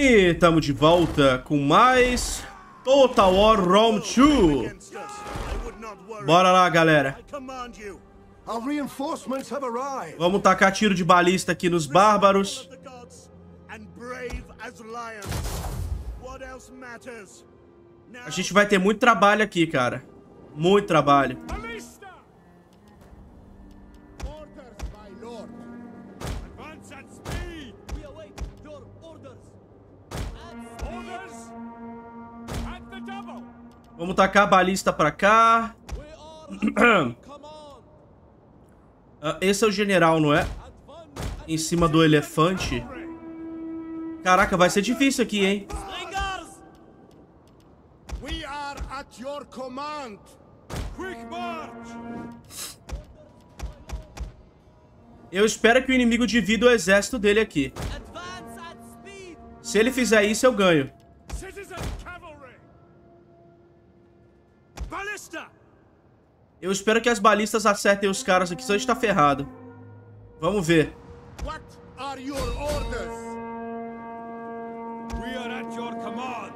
E estamos de volta com mais Total War Rome 2. Bora lá, galera. Vamos tacar tiro de balista aqui nos bárbaros. A gente vai ter muito trabalho aqui, cara. Muito trabalho. Vamos tacar a balista pra cá. Ah, esse é o general, não é? Em cima do elefante. Caraca, vai ser difícil aqui, hein? Eu espero que o inimigo divida o exército dele aqui. Se ele fizer isso, eu ganho. Eu espero que as balistas acertem os caras aqui, senão a gente tá ferrado. Vamos ver. What are your orders? We are at your command.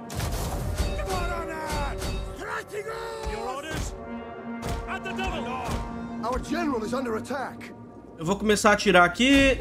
Your orders? At the double. Our general is under attack. Eu vou começar a atirar aqui.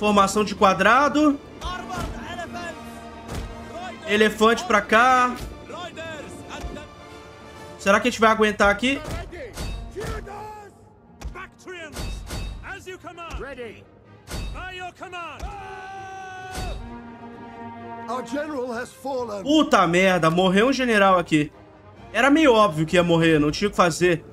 Formação de quadrado. Elefante pra cá. Será que a gente vai aguentar aqui? Puta merda, morreu um general aqui. Era meio óbvio que ia morrer, não tinha o que fazer.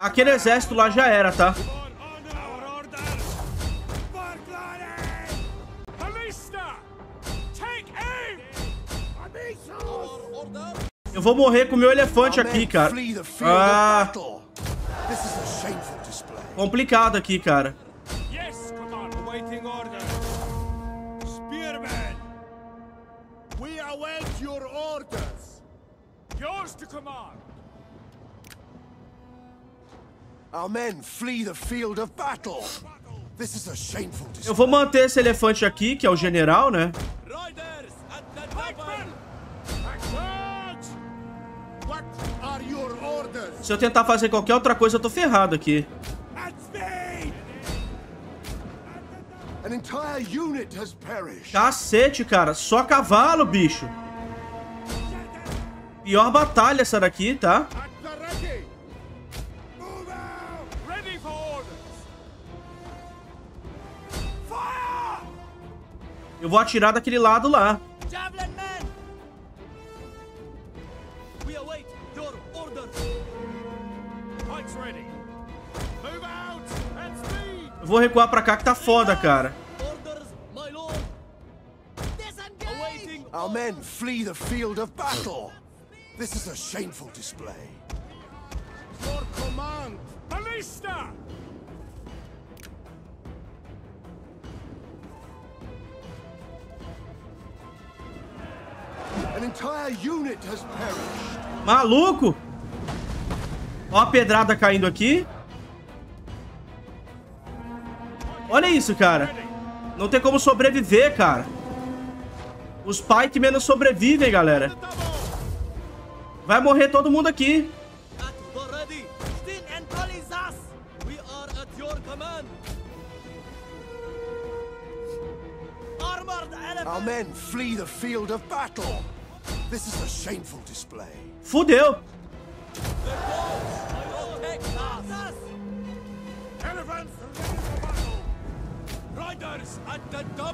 Aquele exército lá já era, tá? Eu vou morrer com o meu elefante aqui, cara. Ah. Complicado aqui, cara. Command. Our men flee the field of battle. This is a shameful Eu vou manter esse elefante aqui, que é o general, né? Se eu tentar fazer qualquer outra coisa, eu tô ferrado aqui. Cacete, cara. Só cavalo, bicho. Pior batalha essa daqui, tá? Eu vou atirar daquele lado lá. Eu vou recuar pra cá que tá foda, cara. Our men flee the field of battle. This is a shameful display. Your command, Ballista! Maluco! Ó a pedrada caindo aqui. Olha isso, cara. Não tem como sobreviver, cara. Os Pike menos sobrevivem, galera. Vai morrer todo mundo aqui. Our men flee the field of battle. This is a shameful display. Fudeu.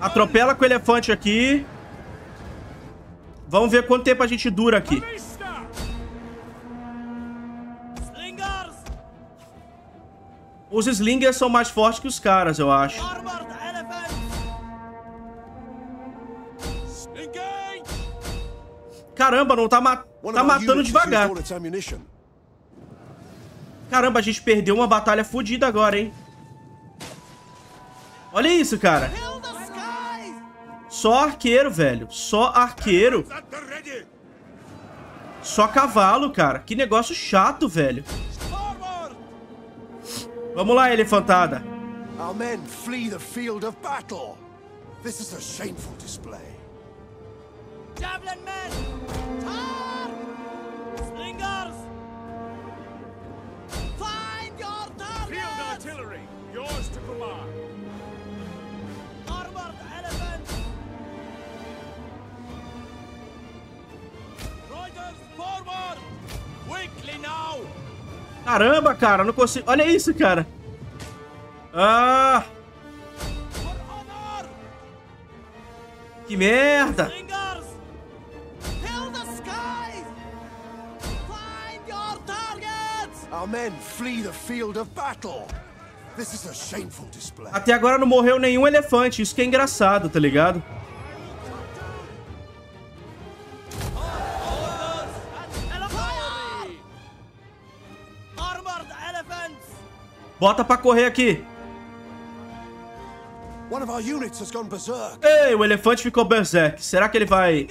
Atropela com o elefante aqui. Vamos ver quanto tempo a gente dura aqui. Os slingers são mais fortes que os caras, eu acho. Caramba, não tá, ma tá matando devagar. Caramba, a gente perdeu uma batalha fodida agora, hein? Olha isso, cara. Só arqueiro, velho. Só arqueiro. Só cavalo, cara. Que negócio chato, velho. Vamos lá, elefantada. Our men flee the field of battle. This is a shameful display. Javelin men! Tar! Slingers! Find your targets! Field artillery, yours to command. Armored elephants! Riders forward! Quickly now! Caramba, cara, não consigo... Olha isso, cara. Ah! Que merda! Até agora não morreu nenhum elefante, isso que é engraçado, tá ligado? Bota pra correr aqui. Ei, o elefante ficou berserk. Será que ele vai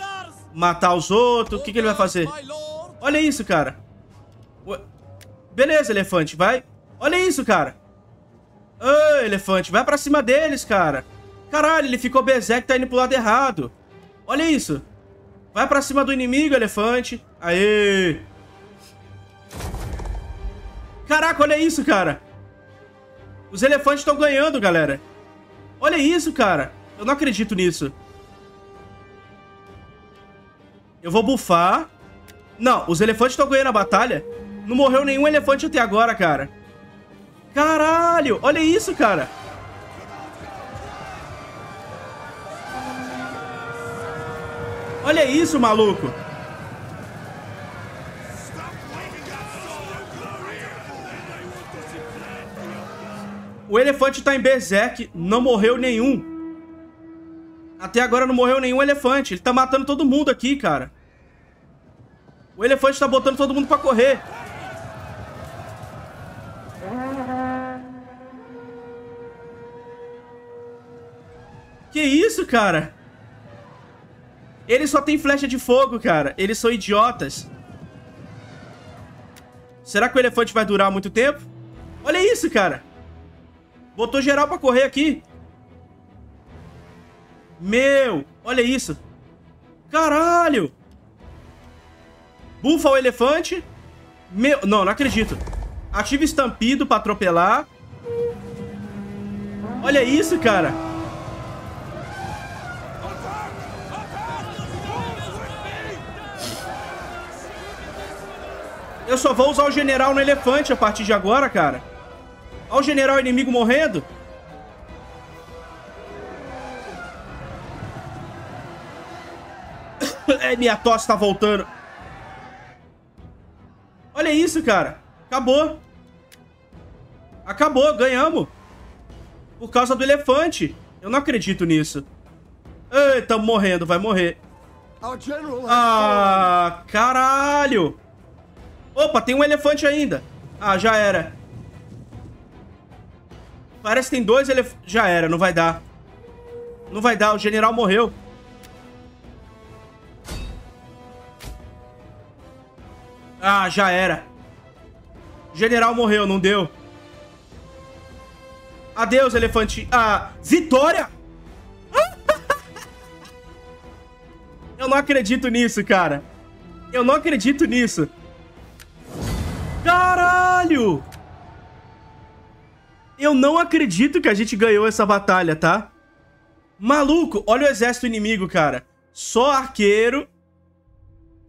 matar os outros? O que, que ele vai fazer? Olha isso, cara. Beleza, elefante, vai. Olha isso, cara. Ei, elefante, vai pra cima deles, cara. Caralho, ele ficou berserk, tá indo pro lado errado. Olha isso. Vai pra cima do inimigo, elefante. Aê. Caraca, olha isso, cara. Os elefantes estão ganhando, galera. Olha isso, cara. Eu não acredito nisso. Eu vou bufar. Não, os elefantes estão ganhando a batalha. Não morreu nenhum elefante até agora, cara. Caralho, olha isso, cara. Olha isso, maluco. O elefante tá em berserk, não morreu nenhum. Até agora não morreu nenhum elefante. Ele tá matando todo mundo aqui, cara. O elefante tá botando todo mundo pra correr. Que isso, cara? Eles só tem flecha de fogo, cara. Eles são idiotas. Será que o elefante vai durar muito tempo? Olha isso, cara. Botou geral pra correr aqui. Meu, olha isso. Caralho. Bufa o elefante. Meu, não, não acredito. Ativa estampido pra atropelar. Olha isso, cara. Eu só vou usar o general no elefante a partir de agora, cara. Olha o general inimigo morrendo. é, minha tosse tá voltando. Olha isso, cara. Acabou. Acabou, ganhamos. Por causa do elefante. Eu não acredito nisso. Ei, tamo morrendo, vai morrer. Ah, caralho. Opa, tem um elefante ainda. Ah, já era. Parece que tem dois elefantes. Já era, não vai dar. Não vai dar, o general morreu. Ah, já era. General morreu, não deu. Adeus, elefante. Ah, vitória! Eu não acredito nisso, cara. Eu não acredito nisso. Caralho! Eu não acredito que a gente ganhou essa batalha, tá? Maluco, olha o exército inimigo, cara. Só arqueiro.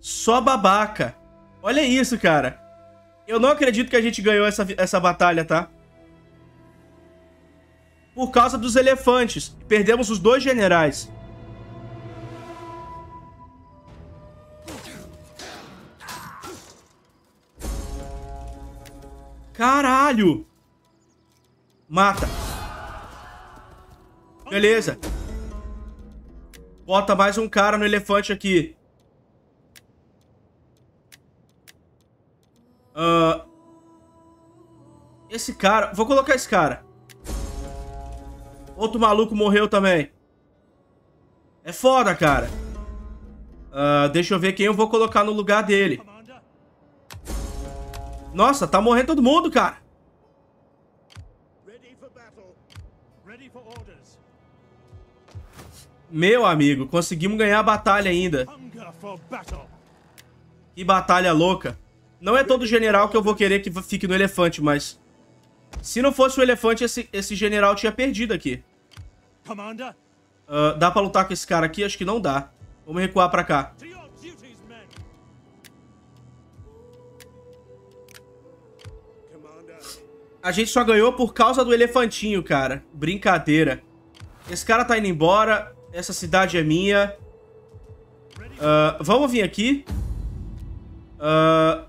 Só babaca. Olha isso, cara. Eu não acredito que a gente ganhou essa, essa batalha, tá? Por causa dos elefantes. Perdemos os dois generais. Caralho! Mata. Beleza. Bota mais um cara no elefante aqui. Uh, esse cara... Vou colocar esse cara. Outro maluco morreu também. É foda, cara. Uh, deixa eu ver quem eu vou colocar no lugar dele. Nossa, tá morrendo todo mundo, cara. Meu amigo, conseguimos ganhar a batalha ainda. Que batalha louca. Não é todo general que eu vou querer que fique no elefante, mas... Se não fosse o elefante, esse, esse general tinha perdido aqui. Uh, dá pra lutar com esse cara aqui? Acho que não dá. Vamos recuar pra cá. A gente só ganhou por causa do elefantinho, cara. Brincadeira. Esse cara tá indo embora. Essa cidade é minha. Uh, vamos vir aqui. Uh,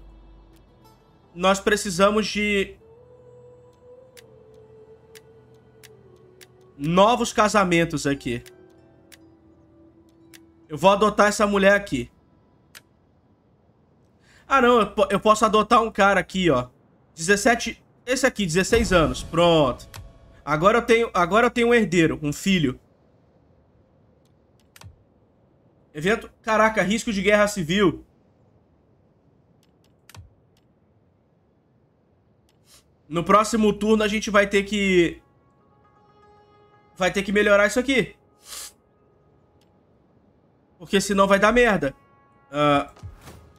nós precisamos de... Novos casamentos aqui. Eu vou adotar essa mulher aqui. Ah, não. Eu posso adotar um cara aqui, ó. 17... Esse aqui, 16 anos. Pronto. Agora eu tenho, agora eu tenho um herdeiro, um filho. Evento... Caraca, risco de guerra civil. No próximo turno a gente vai ter que... Vai ter que melhorar isso aqui. Porque senão vai dar merda. Uh,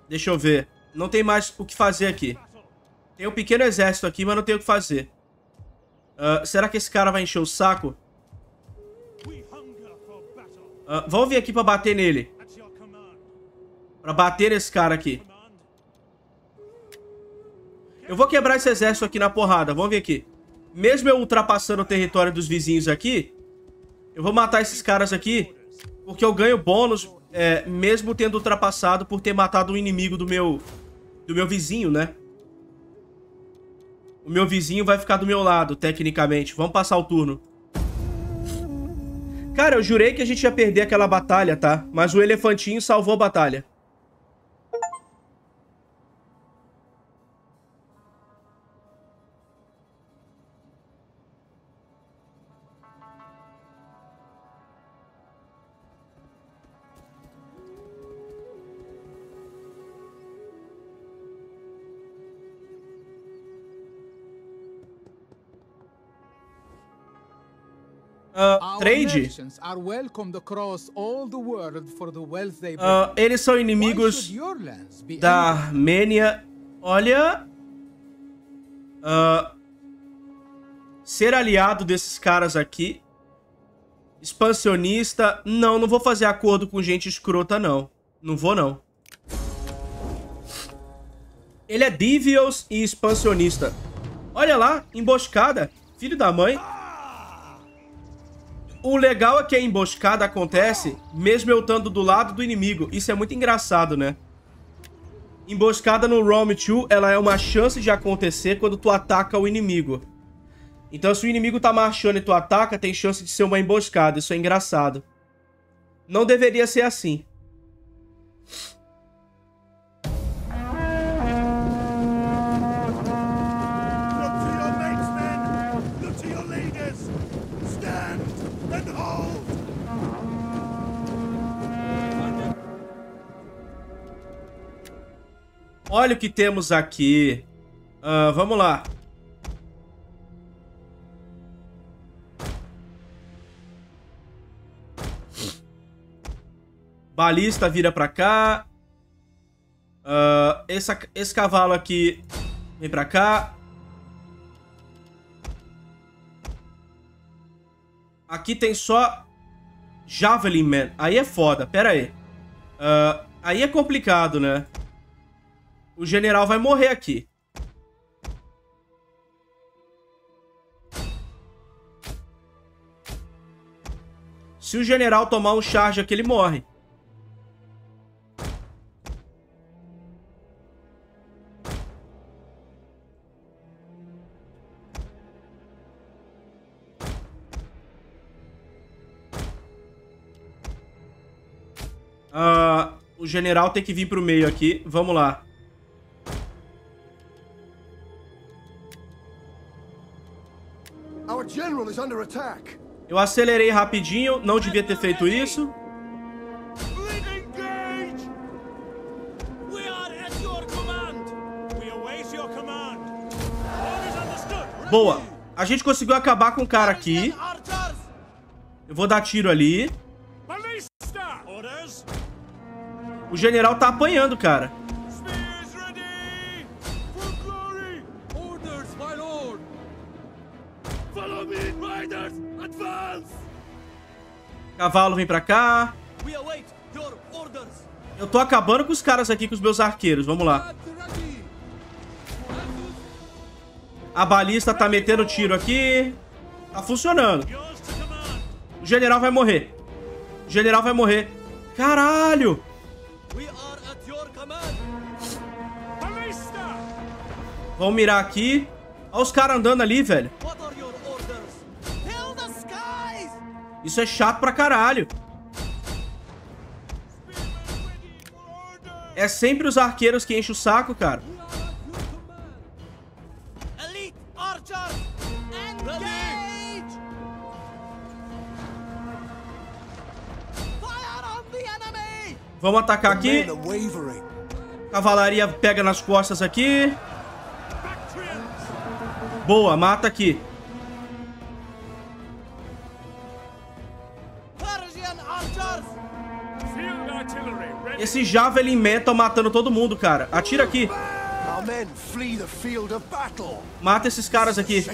deixa eu ver. Não tem mais o que fazer aqui. Tem um pequeno exército aqui, mas não tem o que fazer. Uh, será que esse cara vai encher o saco? Uh, vamos vir aqui pra bater nele. Pra bater nesse cara aqui. Eu vou quebrar esse exército aqui na porrada. Vamos vir aqui. Mesmo eu ultrapassando o território dos vizinhos aqui, eu vou matar esses caras aqui, porque eu ganho bônus, é, mesmo tendo ultrapassado por ter matado um inimigo do meu, do meu vizinho, né? O meu vizinho vai ficar do meu lado, tecnicamente. Vamos passar o turno. Cara, eu jurei que a gente ia perder aquela batalha, tá? Mas o elefantinho salvou a batalha. Uh, trade. Uh, eles são inimigos da Armênia. Olha. Uh, ser aliado desses caras aqui. Expansionista. Não, não vou fazer acordo com gente escrota, não. Não vou, não. Ele é Divios e expansionista. Olha lá, emboscada. Filho da mãe. O legal é que a emboscada acontece mesmo eu estando do lado do inimigo. Isso é muito engraçado, né? Emboscada no Rome 2, ela é uma chance de acontecer quando tu ataca o inimigo. Então se o inimigo tá marchando e tu ataca, tem chance de ser uma emboscada. Isso é engraçado. Não deveria ser assim. Olha o que temos aqui. Uh, vamos lá. Balista vira pra cá. Uh, esse, esse cavalo aqui vem pra cá. Aqui tem só Javelin Man. Aí é foda, pera aí. Uh, aí é complicado, né? O general vai morrer aqui. Se o general tomar um charge aqui, ele morre. Uh, o general tem que vir pro meio aqui. Vamos lá. Eu acelerei rapidinho, não devia ter feito isso. Boa. A gente conseguiu acabar com o cara aqui. Eu vou dar tiro ali. O general tá apanhando, cara. Cavalo vem pra cá. Eu tô acabando com os caras aqui, com os meus arqueiros. Vamos lá. A balista tá metendo tiro aqui. Tá funcionando. O general vai morrer. O general vai morrer. Caralho! Vamos mirar aqui. Olha os caras andando ali, velho. Isso é chato pra caralho. É sempre os arqueiros que enchem o saco, cara. Vamos atacar aqui. Cavalaria pega nas costas aqui. Boa, mata aqui. Esse Javelin Man matando todo mundo, cara. Atira aqui. Mata esses caras aqui.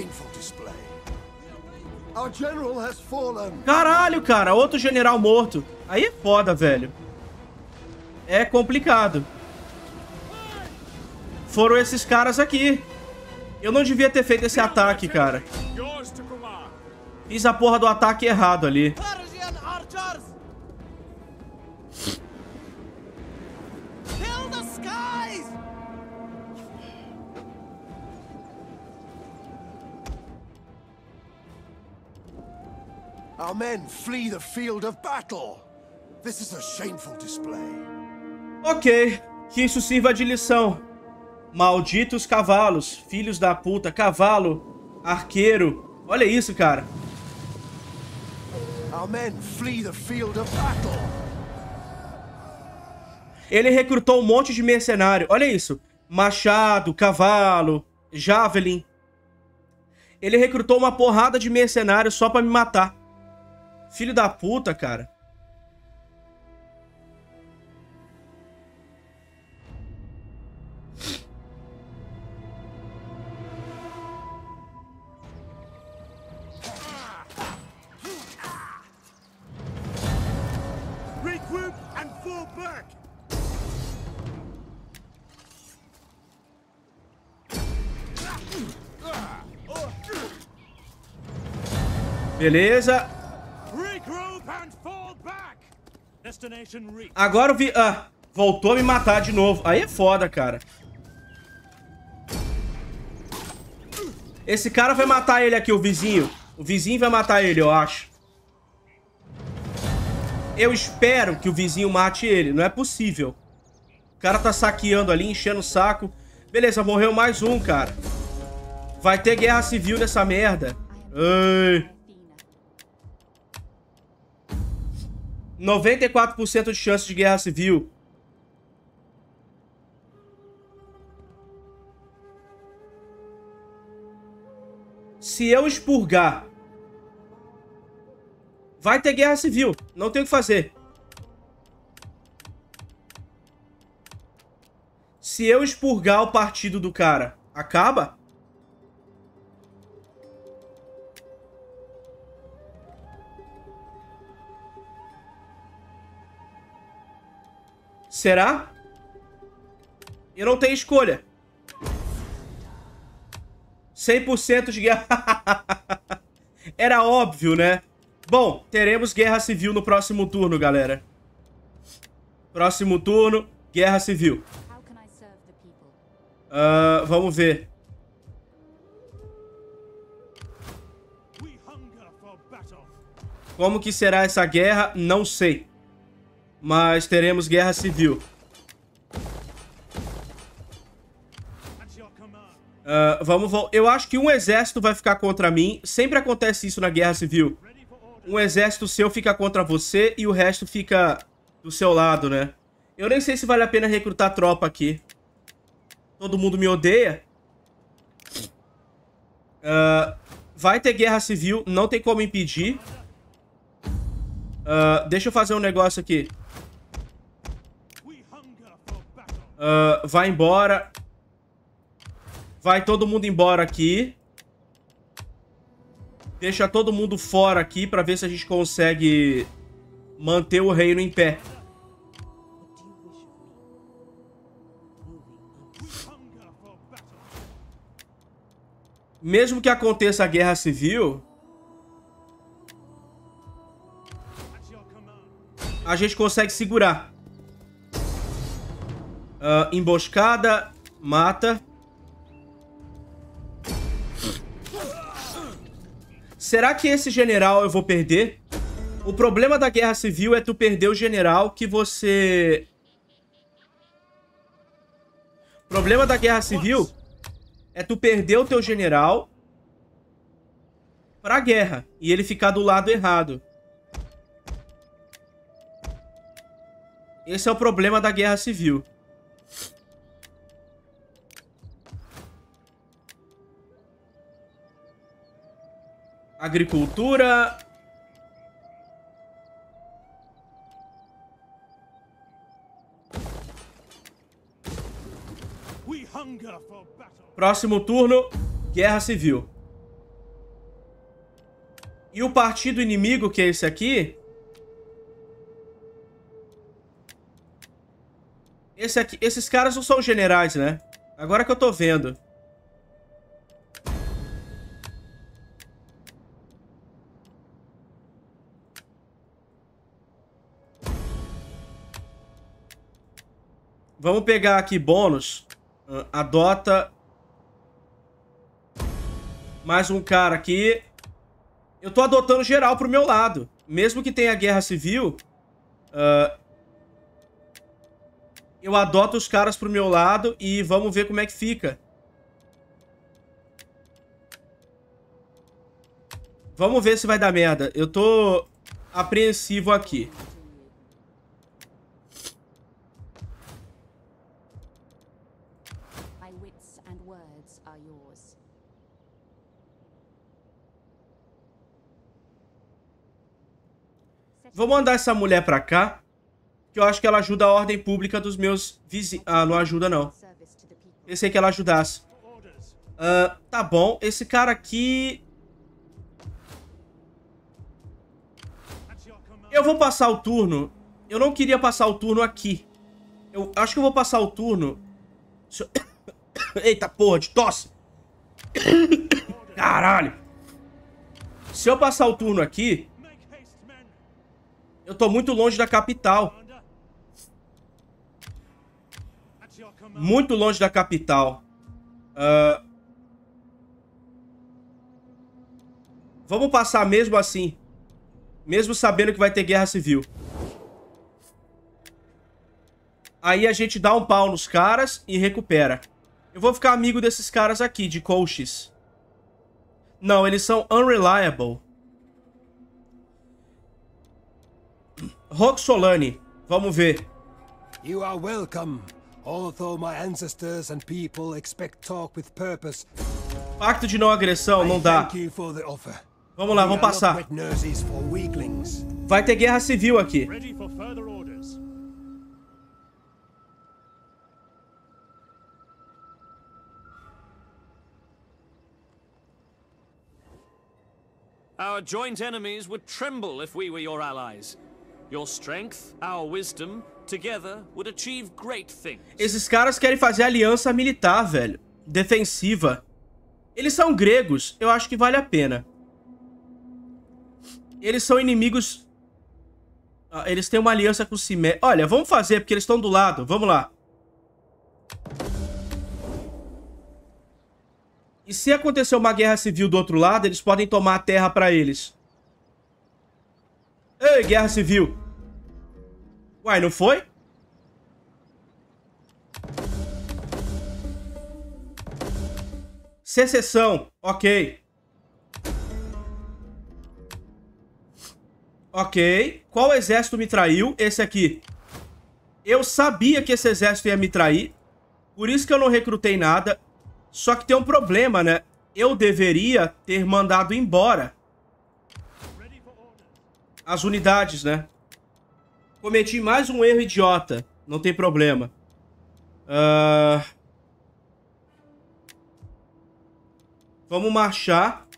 Caralho, cara. Outro general morto. Aí é foda, velho. É complicado. Foram esses caras aqui. Eu não devia ter feito esse ataque, cara. Fiz a porra do ataque errado ali. Our men flee the field of battle. This is a shameful display. Ok, que isso sirva de lição. Malditos cavalos, filhos da puta, cavalo, arqueiro. Olha isso, cara. Our men flee the field of battle. Ele recrutou um monte de mercenário. Olha isso. Machado, cavalo, javelin. Ele recrutou uma porrada de mercenários só pra me matar. Filho da puta, cara. Beleza. Agora o vi... Ah, voltou a me matar de novo. Aí é foda, cara. Esse cara vai matar ele aqui, o vizinho. O vizinho vai matar ele, eu acho. Eu espero que o vizinho mate ele. Não é possível. O cara tá saqueando ali, enchendo o saco. Beleza, morreu mais um, cara. Vai ter guerra civil nessa merda. Ai. 94% de chance de guerra civil. Se eu expurgar, vai ter guerra civil. Não tem o que fazer. Se eu expurgar o partido do cara, acaba? Será? Eu não tenho escolha. 100% de guerra. Era óbvio, né? Bom, teremos guerra civil no próximo turno, galera. Próximo turno, guerra civil. Uh, vamos ver. Como que será essa guerra? Não sei mas teremos guerra civil. Uh, vamos, eu acho que um exército vai ficar contra mim. Sempre acontece isso na guerra civil. Um exército seu fica contra você e o resto fica do seu lado, né? Eu nem sei se vale a pena recrutar tropa aqui. Todo mundo me odeia. Uh, vai ter guerra civil, não tem como impedir. Uh, deixa eu fazer um negócio aqui. Uh, vai embora. Vai todo mundo embora aqui. Deixa todo mundo fora aqui pra ver se a gente consegue manter o reino em pé. Mesmo que aconteça a guerra civil, a gente consegue segurar. Uh, emboscada, mata. Será que esse general eu vou perder? O problema da guerra civil é tu perder o general que você... O problema da guerra civil é tu perder o teu general pra guerra e ele ficar do lado errado. Esse é o problema da guerra civil. Agricultura. Próximo turno, Guerra Civil. E o partido inimigo, que é esse aqui... Esse aqui, esses caras não são generais, né? Agora que eu tô vendo. Vamos pegar aqui bônus. Uh, adota. Mais um cara aqui. Eu tô adotando geral pro meu lado. Mesmo que tenha guerra civil. Uh, eu adoto os caras pro meu lado e vamos ver como é que fica. Vamos ver se vai dar merda. Eu tô apreensivo aqui. Vou mandar essa mulher pra cá. Que eu acho que ela ajuda a ordem pública dos meus vizinhos. Ah, não ajuda não. Pensei que ela ajudasse. Uh, tá bom. Esse cara aqui... Eu vou passar o turno. Eu não queria passar o turno aqui. Eu acho que eu vou passar o turno... Eu... Eita porra, de tosse. Caralho. Se eu passar o turno aqui... Eu tô muito longe da capital. Muito longe da capital. Uh... Vamos passar mesmo assim. Mesmo sabendo que vai ter guerra civil. Aí a gente dá um pau nos caras e recupera. Eu vou ficar amigo desses caras aqui, de coaches. Não, eles são unreliable. Roxolani. Vamos ver. You are welcome. Although my ancestors and people expect talk with purpose. Pacto de não agressão, não dá. Vamos lá, vamos passar. Vai ter guerra civil aqui. Our joint enemies would tremble if we were your allies. Your strength, our wisdom, together would achieve great things. Esses caras querem fazer aliança militar, velho. Defensiva. Eles são gregos, eu acho que vale a pena. Eles são inimigos... Ah, eles têm uma aliança com o Cimé. Olha, vamos fazer, porque eles estão do lado. Vamos lá. E se acontecer uma guerra civil do outro lado, eles podem tomar a terra pra eles. Ei, guerra civil. Uai, não foi? Secessão. Ok. Ok. Qual exército me traiu? Esse aqui. Eu sabia que esse exército ia me trair. Por isso que eu não recrutei nada. Só que tem um problema, né? Eu deveria ter mandado embora as unidades, né? Cometi mais um erro idiota. Não tem problema. Uh... Vamos marchar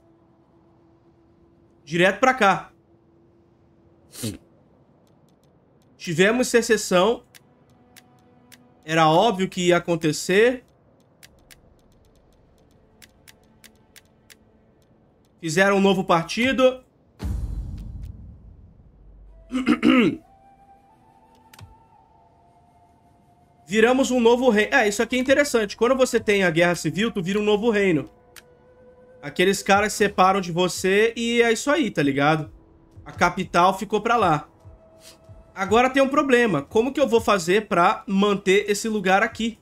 direto pra cá. Tivemos secessão. Era óbvio que ia acontecer. Fizeram um novo partido. Viramos um novo reino. É, isso aqui é interessante. Quando você tem a guerra civil, tu vira um novo reino. Aqueles caras se separam de você e é isso aí, tá ligado? A capital ficou pra lá. Agora tem um problema. Como que eu vou fazer pra manter esse lugar aqui?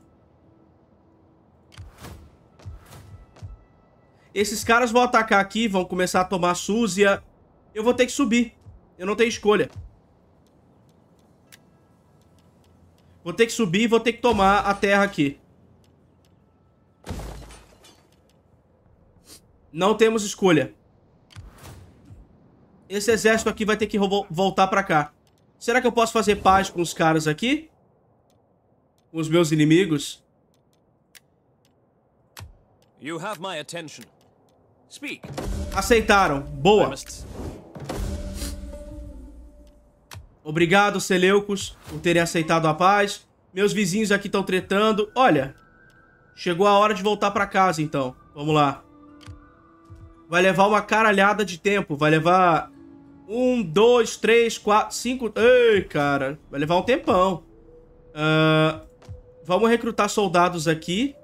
Esses caras vão atacar aqui, vão começar a tomar Súzia. Eu vou ter que subir. Eu não tenho escolha. Vou ter que subir e vou ter que tomar a terra aqui. Não temos escolha. Esse exército aqui vai ter que voltar pra cá. Será que eu posso fazer paz com os caras aqui? Com os meus inimigos? You have my attention. Aceitaram. Boa. Obrigado, Seleucos, por terem aceitado a paz. Meus vizinhos aqui estão tretando. Olha, chegou a hora de voltar pra casa, então. Vamos lá. Vai levar uma caralhada de tempo. Vai levar um, dois, três, quatro, cinco... Ei, cara. Vai levar um tempão. Uh, vamos recrutar soldados aqui.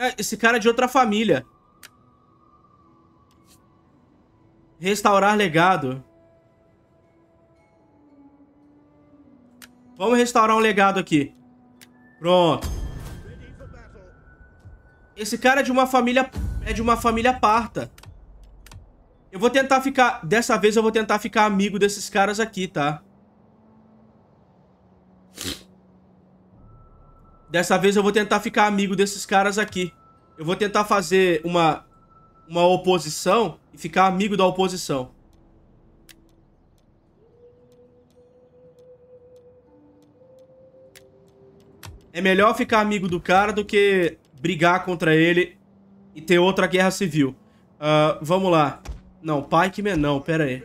É, esse cara é de outra família. Restaurar legado. Vamos restaurar um legado aqui. Pronto. Esse cara é de uma família... É de uma família parta. Eu vou tentar ficar... Dessa vez eu vou tentar ficar amigo desses caras aqui, tá? Dessa vez eu vou tentar ficar amigo desses caras aqui. Eu vou tentar fazer uma, uma oposição e ficar amigo da oposição. É melhor ficar amigo do cara do que brigar contra ele e ter outra guerra civil. Uh, vamos lá. Não, Pikeman não, pera aí.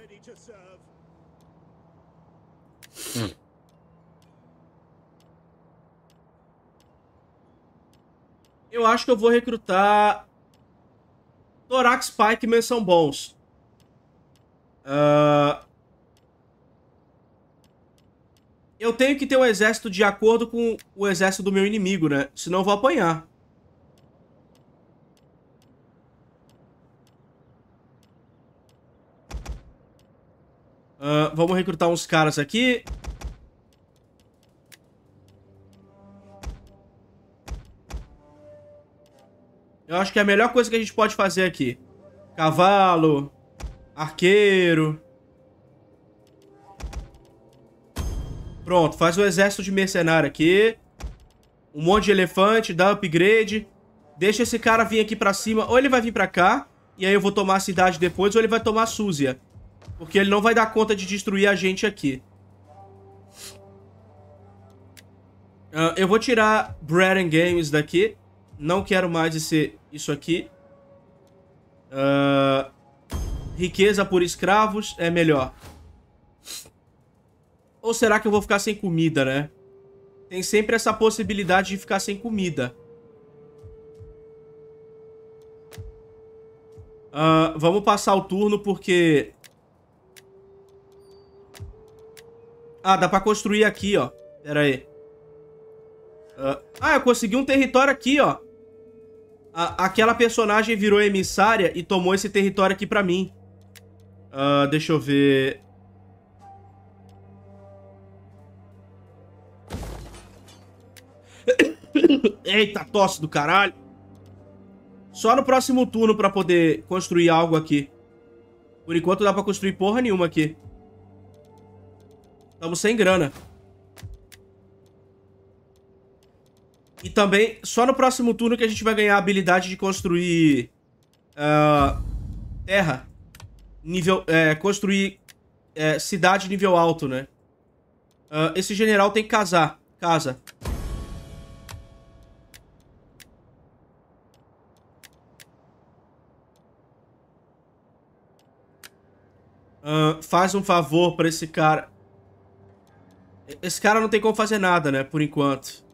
Hum. Eu acho que eu vou recrutar... Thorax Pikemen são bons. Uh... Eu tenho que ter um exército de acordo com o exército do meu inimigo, né? Senão eu vou apanhar. Uh, vamos recrutar uns caras aqui. Eu acho que é a melhor coisa que a gente pode fazer aqui. Cavalo. Arqueiro. Pronto, faz o um exército de mercenário aqui. Um monte de elefante, dá upgrade. Deixa esse cara vir aqui pra cima. Ou ele vai vir pra cá, e aí eu vou tomar a cidade depois, ou ele vai tomar a Súzia. Porque ele não vai dar conta de destruir a gente aqui. Uh, eu vou tirar Bread Games daqui. Não quero mais esse, isso aqui. Uh, riqueza por escravos é melhor. Ou será que eu vou ficar sem comida, né? Tem sempre essa possibilidade de ficar sem comida. Uh, vamos passar o turno porque... Ah, dá pra construir aqui, ó. Pera aí. Uh, ah, eu consegui um território aqui, ó. A, aquela personagem virou emissária e tomou esse território aqui pra mim. Uh, deixa eu ver... Eita, tosse do caralho. Só no próximo turno pra poder construir algo aqui. Por enquanto dá pra construir porra nenhuma aqui. Estamos sem grana. E também, só no próximo turno que a gente vai ganhar a habilidade de construir... Uh, terra. Nível... É, construir é, cidade nível alto, né? Uh, esse general tem que casar. Casa. Uh, faz um favor pra esse cara. Esse cara não tem como fazer nada, né? Por enquanto.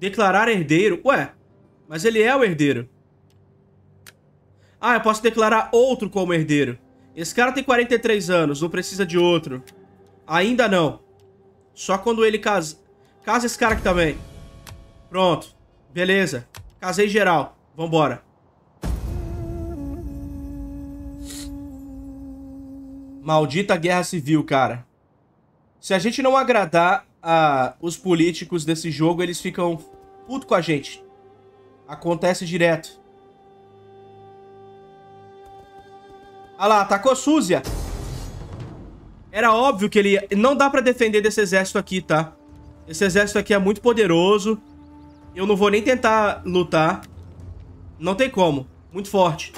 Declarar herdeiro? Ué, mas ele é o herdeiro. Ah, eu posso declarar outro como herdeiro. Esse cara tem 43 anos, não precisa de outro. Ainda não. Só quando ele casa... Casa esse cara aqui também. Pronto. Beleza. Casei geral. Vambora. Maldita guerra civil, cara. Se a gente não agradar a, os políticos desse jogo, eles ficam puto com a gente. Acontece direto. Ah lá, atacou Súzia. Era óbvio que ele... Não dá pra defender desse exército aqui, tá? Esse exército aqui é muito poderoso. Eu não vou nem tentar lutar. Não tem como. Muito forte.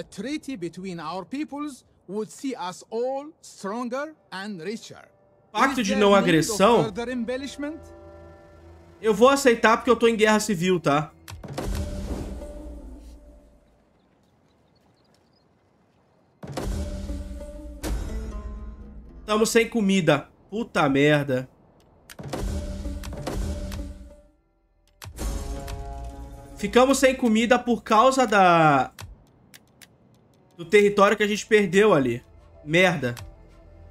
A treaty between our peoples would see us all stronger and richer. Pacto de não agressão? Eu vou aceitar porque eu tô em guerra civil, tá? Tamo sem comida. Puta merda. Ficamos sem comida por causa da do território que a gente perdeu ali. Merda.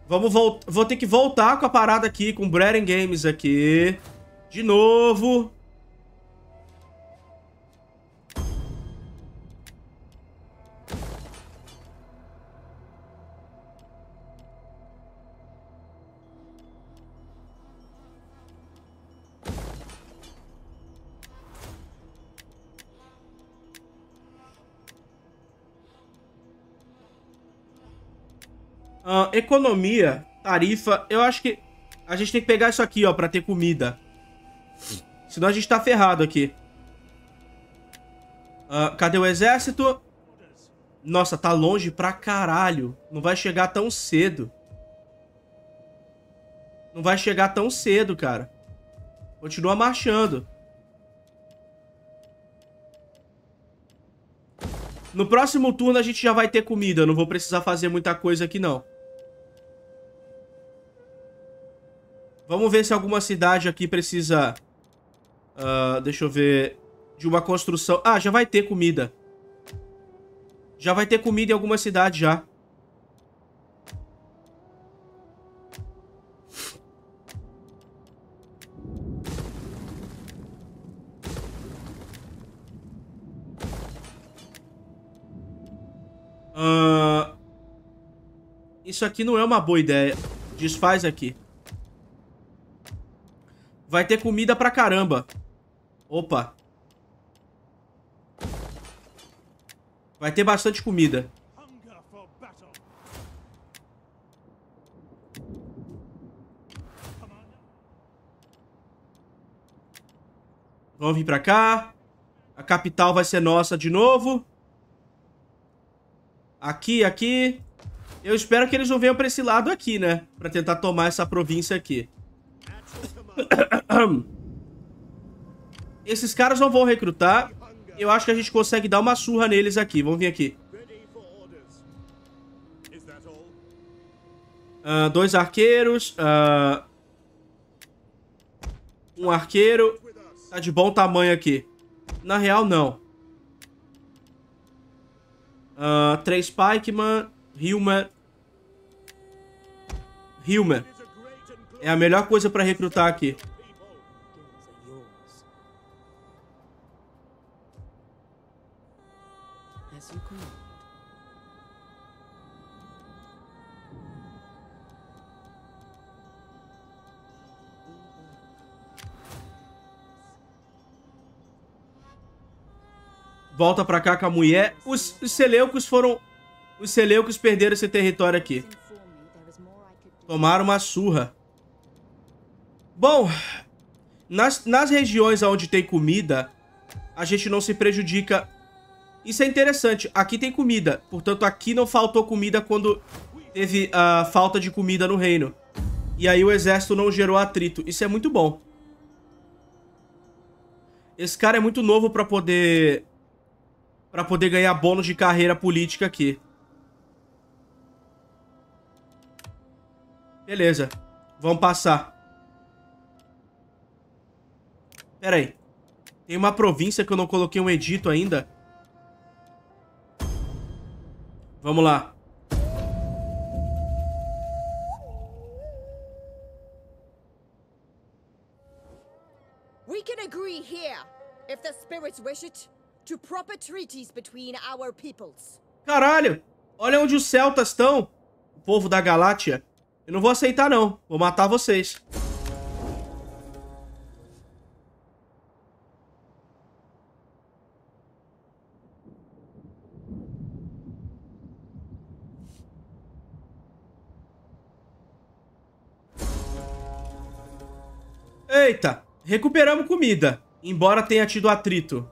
Vamos voltar. Vou ter que voltar com a parada aqui, com Bread Games aqui. De novo. Uh, economia, tarifa, eu acho que a gente tem que pegar isso aqui, ó, pra ter comida. Senão a gente tá ferrado aqui. Uh, cadê o exército? Nossa, tá longe pra caralho. Não vai chegar tão cedo. Não vai chegar tão cedo, cara. Continua marchando. No próximo turno a gente já vai ter comida. Eu não vou precisar fazer muita coisa aqui, não. Vamos ver se alguma cidade aqui precisa... Uh, deixa eu ver... De uma construção... Ah, já vai ter comida. Já vai ter comida em alguma cidade já. Uh, isso aqui não é uma boa ideia. Desfaz aqui. Vai ter comida pra caramba. Opa. Vai ter bastante comida. Vamos vir pra cá. A capital vai ser nossa de novo. Aqui, aqui. Eu espero que eles não venham pra esse lado aqui, né? Pra tentar tomar essa província aqui. Esses caras não vão recrutar. Eu acho que a gente consegue dar uma surra neles aqui. Vamos vir aqui. Uh, dois arqueiros. Uh, um arqueiro. Tá de bom tamanho aqui. Na real, não. Uh, três Pikeman. Hilmer. Hilmer. É a melhor coisa pra recrutar aqui. Volta pra cá com a mulher. Os, os Seleucos foram... Os Seleucos perderam esse território aqui. Tomaram uma surra. Bom, nas, nas regiões onde tem comida, a gente não se prejudica. Isso é interessante. Aqui tem comida. Portanto, aqui não faltou comida quando teve a uh, falta de comida no reino. E aí o exército não gerou atrito. Isso é muito bom. Esse cara é muito novo pra poder para poder ganhar bônus de carreira política aqui. Beleza. Vamos passar. Pera aí. Tem uma província que eu não coloquei um edito ainda. Vamos lá. We can agree here, if the spirits wish it to proper treaties between our peoples. Caralho! Olha onde os celtas estão. O povo da Galátia. Eu não vou aceitar, não. Vou matar vocês. Eita, recuperamos comida, embora tenha tido atrito.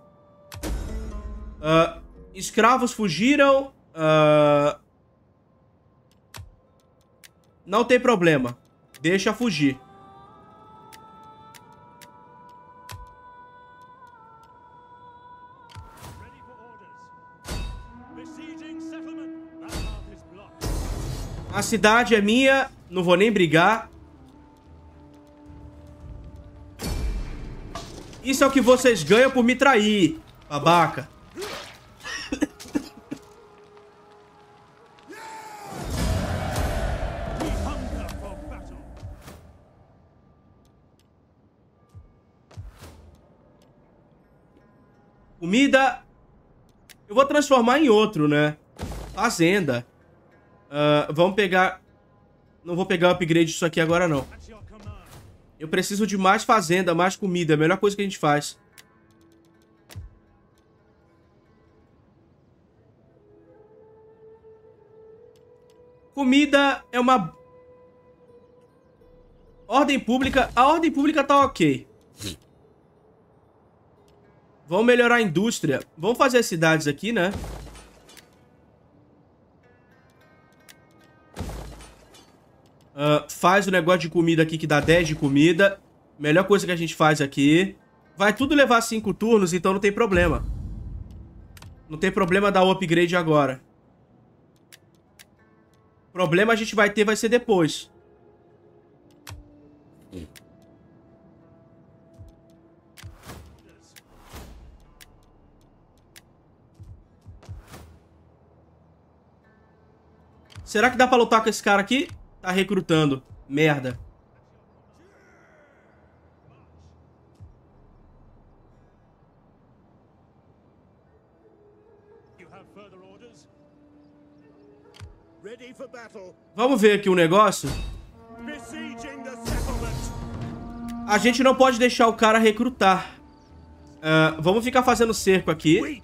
Uh, escravos fugiram. Uh, não tem problema. Deixa fugir. A cidade é minha, não vou nem brigar. Isso é o que vocês ganham por me trair, babaca. Comida. Eu vou transformar em outro, né? Fazenda. Uh, vamos pegar... Não vou pegar o upgrade disso aqui agora, não. Eu preciso de mais fazenda, mais comida. É a melhor coisa que a gente faz. Comida é uma... Ordem pública... A ordem pública tá ok. Vamos melhorar a indústria. Vamos fazer as cidades aqui, né? Uh, faz o negócio de comida aqui que dá 10 de comida. Melhor coisa que a gente faz aqui. Vai tudo levar 5 turnos, então não tem problema. Não tem problema dar o upgrade agora. Problema a gente vai ter vai ser depois. Será que dá pra lutar com esse cara aqui? Tá recrutando. Merda. Vamos ver aqui um negócio. A gente não pode deixar o cara recrutar. Uh, vamos ficar fazendo cerco aqui.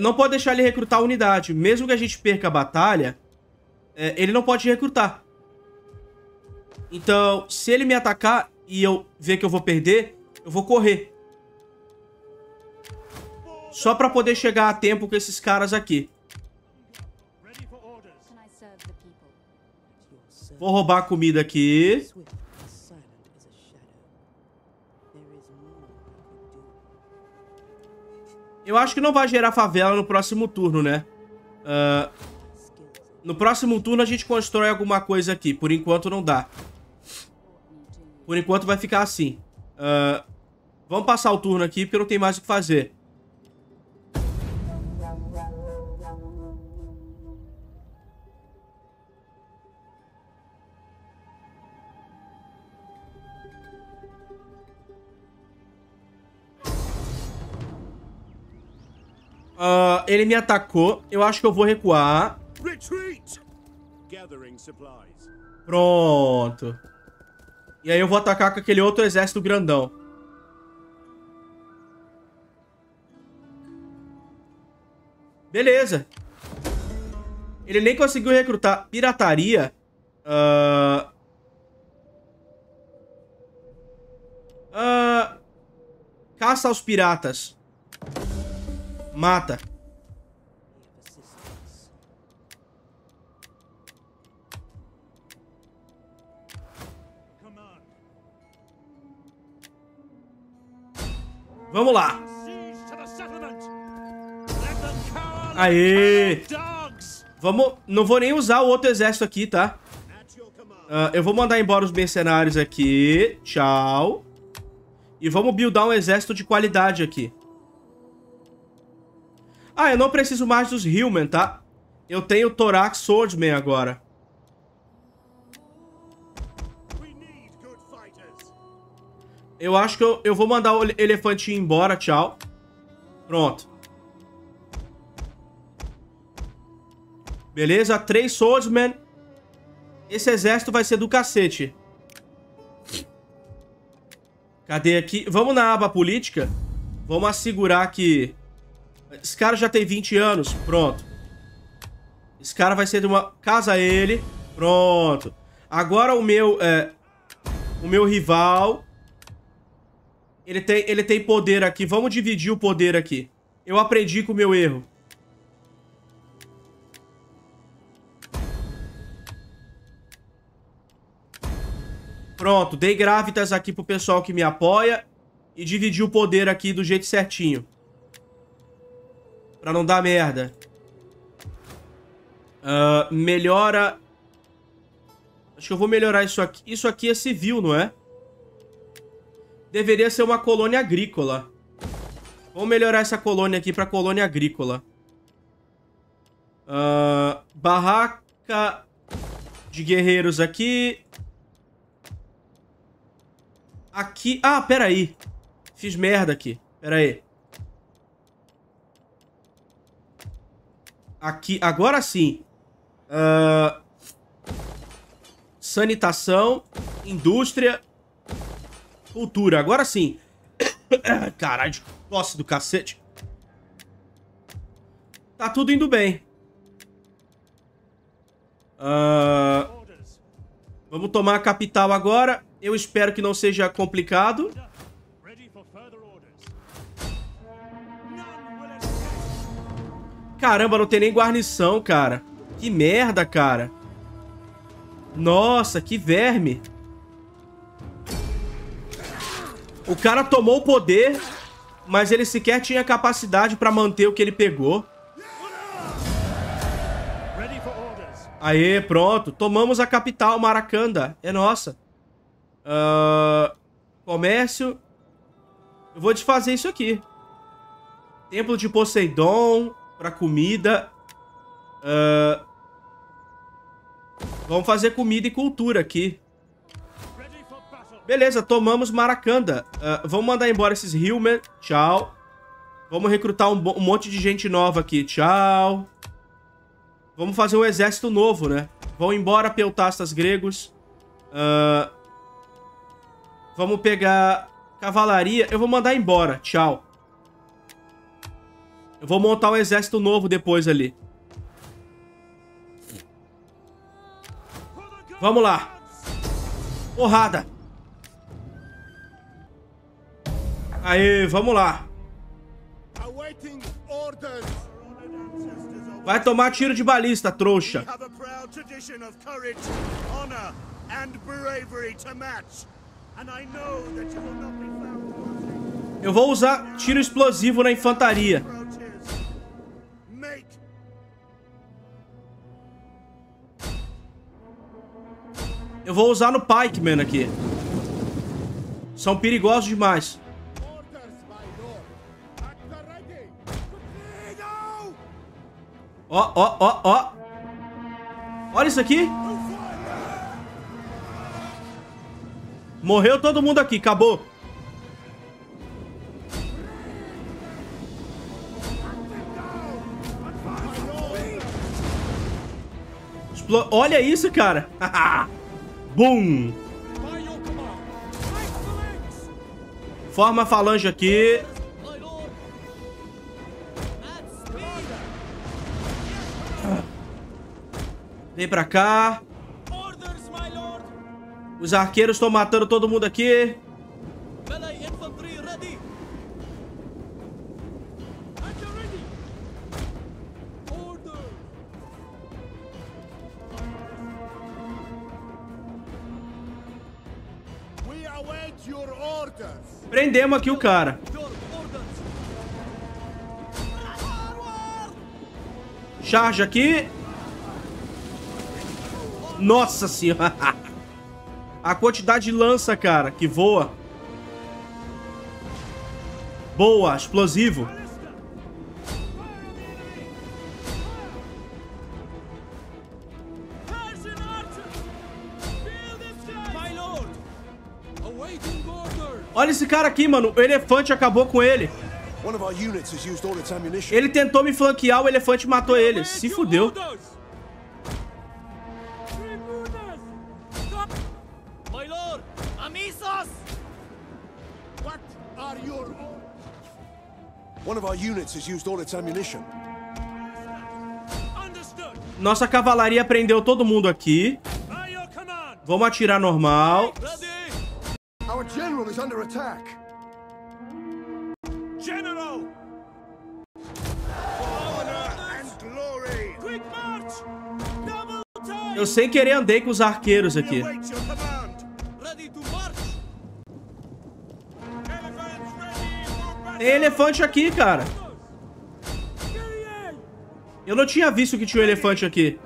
Não pode deixar ele recrutar a unidade. Mesmo que a gente perca a batalha, é, ele não pode recrutar. Então, se ele me atacar e eu ver que eu vou perder, Eu vou correr. Só pra poder chegar a tempo com esses caras aqui. Vou roubar a comida aqui. Eu acho que não vai gerar favela no próximo turno, né? Skills no próximo turno a gente constrói alguma coisa aqui. Por enquanto não dá. Por enquanto vai ficar assim. Ah, vamos passar o turno aqui porque não tem mais o que fazer. Ah, ele me atacou. Eu acho que eu vou recuar. Retreat! Gathering supplies. Pronto. E aí eu vou atacar com aquele outro exército grandão. Beleza. Ele nem conseguiu recrutar pirataria. Ah... Ah... Caça aos piratas. Mata. Vamos lá. Aê. Vamos... Não vou nem usar o outro exército aqui, tá? Ah, eu vou mandar embora os mercenários aqui. Tchau. E vamos buildar um exército de qualidade aqui. Ah, eu não preciso mais dos Hillmen, tá? Eu tenho Thorax Swordsman agora. Eu acho que eu, eu vou mandar o ele- elefantinho embora. Tchau. Pronto. Beleza, três Swordsman. Esse exército vai ser do cacete. Cadê aqui? Vamos na aba política. Vamos assegurar que... Esse cara já tem 20 anos. Pronto. Esse cara vai ser de uma... Casa ele. Pronto. Agora o meu... É... O meu rival... Ele tem, ele tem poder aqui. Vamos dividir o poder aqui. Eu aprendi com o meu erro. Pronto, dei gravitas aqui pro pessoal que me apoia. E dividi o poder aqui do jeito certinho. Pra não dar merda. Ah, melhora... Acho que eu vou melhorar isso aqui. Isso aqui é civil, não é? Deveria ser uma colônia agrícola. Vamos melhorar essa colônia aqui pra colônia agrícola. Ah, barraca de guerreiros aqui. Aqui... Ah, peraí. Fiz merda aqui. Peraí. Aqui, agora sim. Ah, sanitação, indústria, cultura. Agora sim. Caralho, tosse do cacete. Tá tudo indo bem. Orders. vamos tomar a capital agora. Eu espero que não seja complicado. Caramba, não tem nem guarnição, cara. Que merda, cara. Nossa, que verme. O cara tomou o poder, mas ele sequer tinha capacidade pra manter o que ele pegou. Aê, pronto. Tomamos a capital, Maracanda. É nossa. Ahn, comércio. Eu vou desfazer isso aqui. Templo de Poseidon pra comida. Ahn, vamos fazer comida e cultura aqui. Beleza, tomamos Maracanda. Ah, vamos mandar embora esses Hillmen. Tchau. Vamos recrutar um, um monte de gente nova aqui. Tchau. Vamos fazer um exército novo, né? Vão embora peltastas gregos. Ah, vamos pegar cavalaria. Eu vou mandar embora. Tchau. Eu vou montar um exército novo depois ali. Vamos lá. Porrada. Aí, vamos lá. Vai tomar tiro de balista, trouxa. Eu vou usar tiro explosivo na infantaria. Eu vou usar no Pikeman aqui. São perigosos demais. Ó, ó, ó, ó. Olha isso aqui. Morreu todo mundo aqui, acabou. Explo- Olha isso, cara. Bum. Forma falange aqui. Vem pra cá. Os arqueiros estão matando todo mundo aqui. Prendemos aqui o cara. Charge aqui. Nossa senhora. A quantidade de lança, cara, que voa. Boa, explosivo. Olha esse cara aqui, mano. O elefante acabou com ele. Ele tentou me flanquear, o elefante matou ele. Se fudeu. Nossa cavalaria prendeu todo mundo aqui. Vamos atirar normal. Our general is under attack. General! Honor and glory. Quick march! Double time! Eu sem querer andei com os arqueiros aqui. Tem elefante aqui, cara. Eu não tinha visto que tinha um elefante aqui.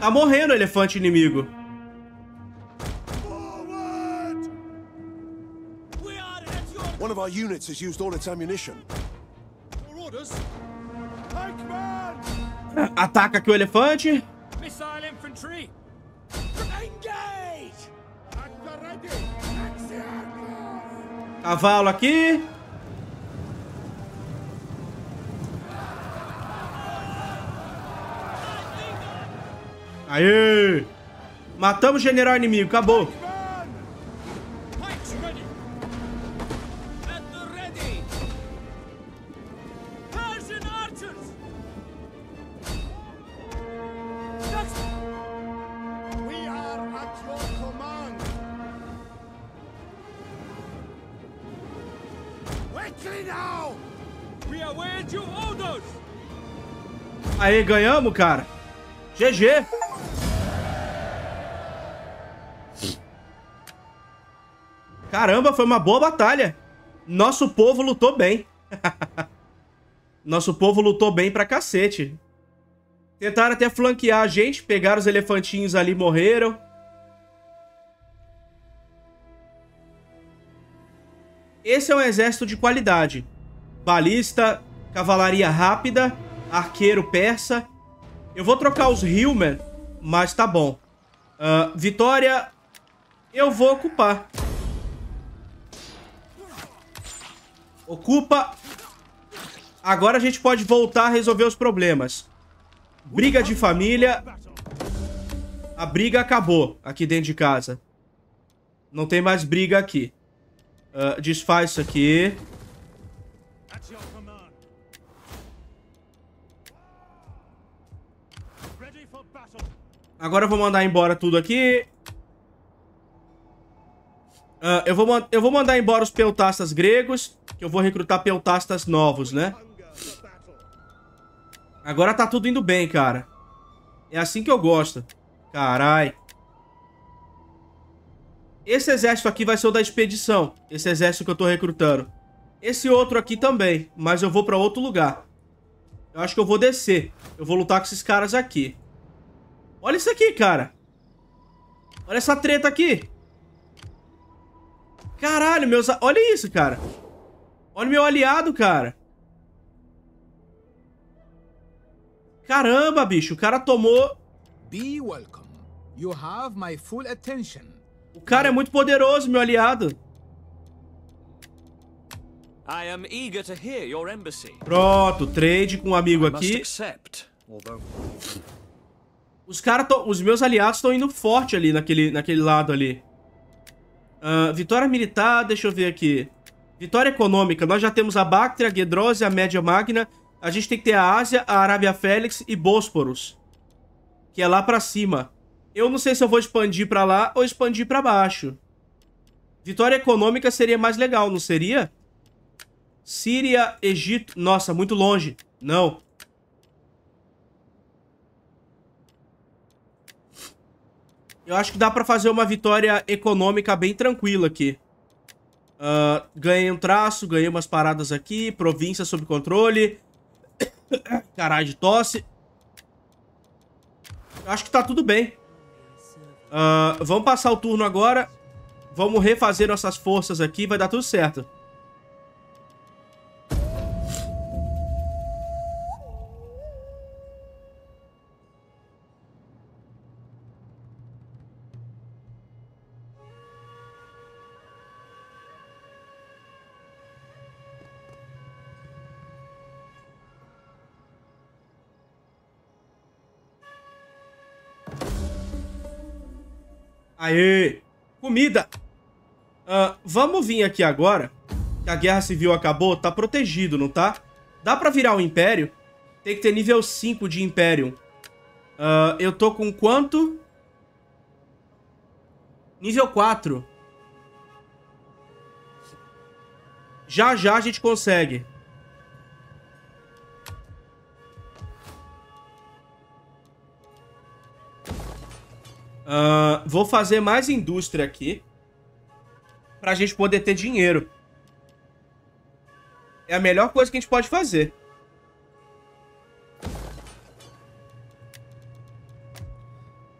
Tá morrendo o elefante inimigo. One of our units has used all its ammunition. Ataca aqui o elefante. Missile infantry! Cavalo aqui. Aê! Matamos o general inimigo, acabou. Aê, ganhamos, cara. GG. Caramba, foi uma boa batalha. Nosso povo lutou bem. Nosso povo lutou bem pra cacete. Tentaram até flanquear a gente, pegaram os elefantinhos ali morreram. Esse é um exército de qualidade. Balista, cavalaria rápida, arqueiro persa. Eu vou trocar os Hillman, mas tá bom. Ah, Vitória, eu vou ocupar. Ocupa. Agora a gente pode voltar a resolver os problemas. Briga de família. A briga acabou aqui dentro de casa. Não tem mais briga aqui. Ah, desfaz isso aqui. Agora eu vou mandar embora tudo aqui. Ah, eu, vou, eu vou mandar embora os peltastas gregos, que eu vou recrutar peltastas novos, né? Agora tá tudo indo bem, cara. É assim que eu gosto. Carai. Esse exército aqui vai ser o da expedição. Esse exército que eu tô recrutando. Esse outro aqui também, mas eu vou pra outro lugar. Eu acho que eu vou descer. Eu vou lutar com esses caras aqui. Olha isso aqui, cara. Olha essa treta aqui. Caralho, meus... Olha isso, cara. Olha meu aliado, cara. Caramba, bicho. O cara tomou... Be welcome. You have my full attention. O cara é muito poderoso, meu aliado. Pronto, trade com um amigo aqui. Os caras, os meus aliados estão indo forte ali naquele, naquele lado ali. Ah, vitória militar, deixa eu ver aqui. Vitória econômica, nós já temos a Bactria, a Gedrose, a Média Magna. A gente tem que ter a Ásia, a Arábia Félix e Bósporos. Que é lá pra cima. Eu não sei se eu vou expandir pra lá ou expandir pra baixo. Vitória econômica seria mais legal, não seria? Síria, Egito... Nossa, muito longe. Não. Eu acho que dá pra fazer uma vitória econômica bem tranquila aqui. Ah, ganhei um traço, ganhei umas paradas aqui, província sob controle. Caralho de tosse. Eu acho que tá tudo bem. Ah, vamos passar o turno agora. Vamos refazer nossas forças aqui, vai dar tudo certo. Aê! Comida! Ah, vamos vir aqui agora. Que a guerra civil acabou, tá protegido, não tá? Dá pra virar um império? Tem que ter nível 5 de império. Ah, eu tô com quanto? Nível 4. Já já a gente consegue. Ah, vou fazer mais indústria aqui. Pra gente poder ter dinheiro. É a melhor coisa que a gente pode fazer.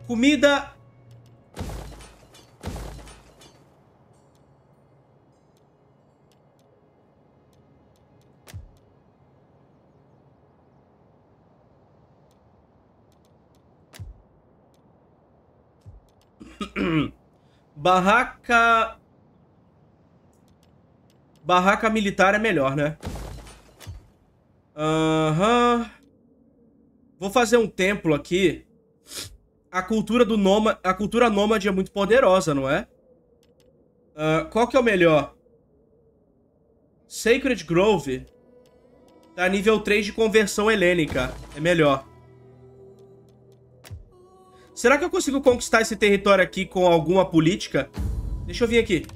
Comida. Barraca. Barraca militar é melhor, né? Aham. Vou fazer um templo aqui. A cultura do nômade, a cultura nômade é muito poderosa, não é? Ah, qual que é o melhor? Sacred Grove tá nível 3 de conversão helênica. É melhor. Será que eu consigo conquistar esse território aqui com alguma política? Deixa eu vir aqui.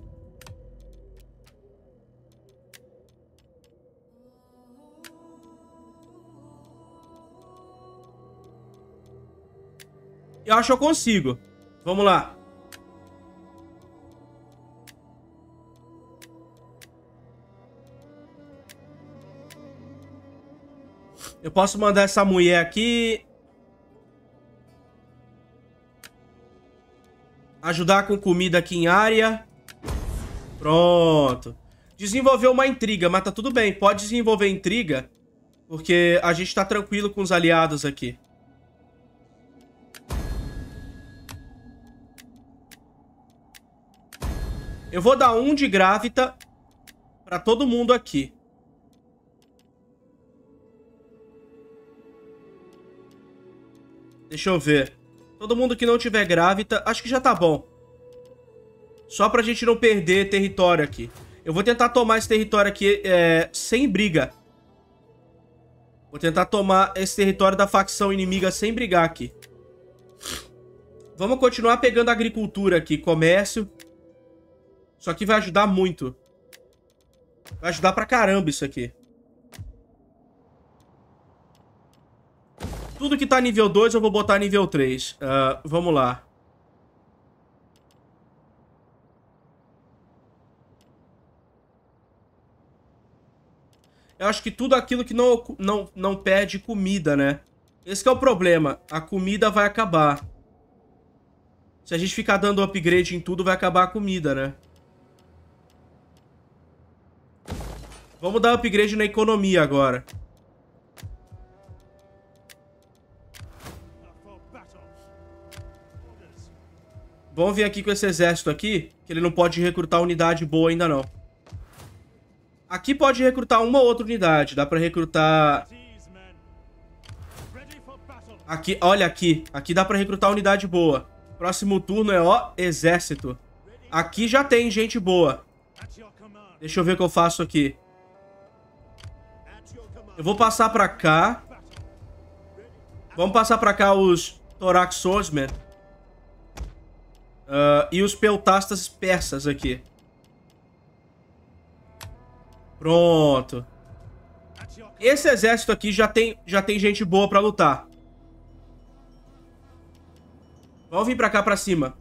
Eu acho que eu consigo. Vamos lá. Eu posso mandar essa mulher aqui. Ajudar com comida aqui em área. Pronto. Desenvolveu uma intriga, mas tá tudo bem. Pode desenvolver intriga. Porque a gente tá tranquilo com os aliados aqui. Eu vou dar um de grávita pra todo mundo aqui. Deixa eu ver. Todo mundo que não tiver grávita, acho que já tá bom. Só pra gente não perder território aqui. Eu vou tentar tomar esse território aqui é, sem briga. Vou tentar tomar esse território da facção inimiga sem brigar aqui. Vamos continuar pegando agricultura aqui, comércio. Isso aqui vai ajudar muito. Vai ajudar pra caramba isso aqui. Tudo que tá nível 2 eu vou botar nível 3. Uh, vamos lá. Eu acho que tudo aquilo que não, não, não perde comida, né? Esse é o problema. A comida vai acabar. Se a gente ficar dando upgrade em tudo, vai acabar a comida, né? Vamos dar upgrade na economia agora. Vamos vir aqui com esse exército aqui, que ele não pode recrutar unidade boa ainda não. Aqui pode recrutar uma ou outra unidade. Dá pra recrutar... Aqui, olha aqui. Aqui dá pra recrutar unidade boa. Próximo turno é, ó, exército. Aqui já tem gente boa. Deixa eu ver o que eu faço aqui. Eu vou passar pra cá. Vamos passar pra cá os Thorax Swordsmen. Uh, e os Peltastas persas aqui. Pronto. Esse exército aqui já tem, já tem gente boa pra lutar. Vamos vir pra cá pra cima.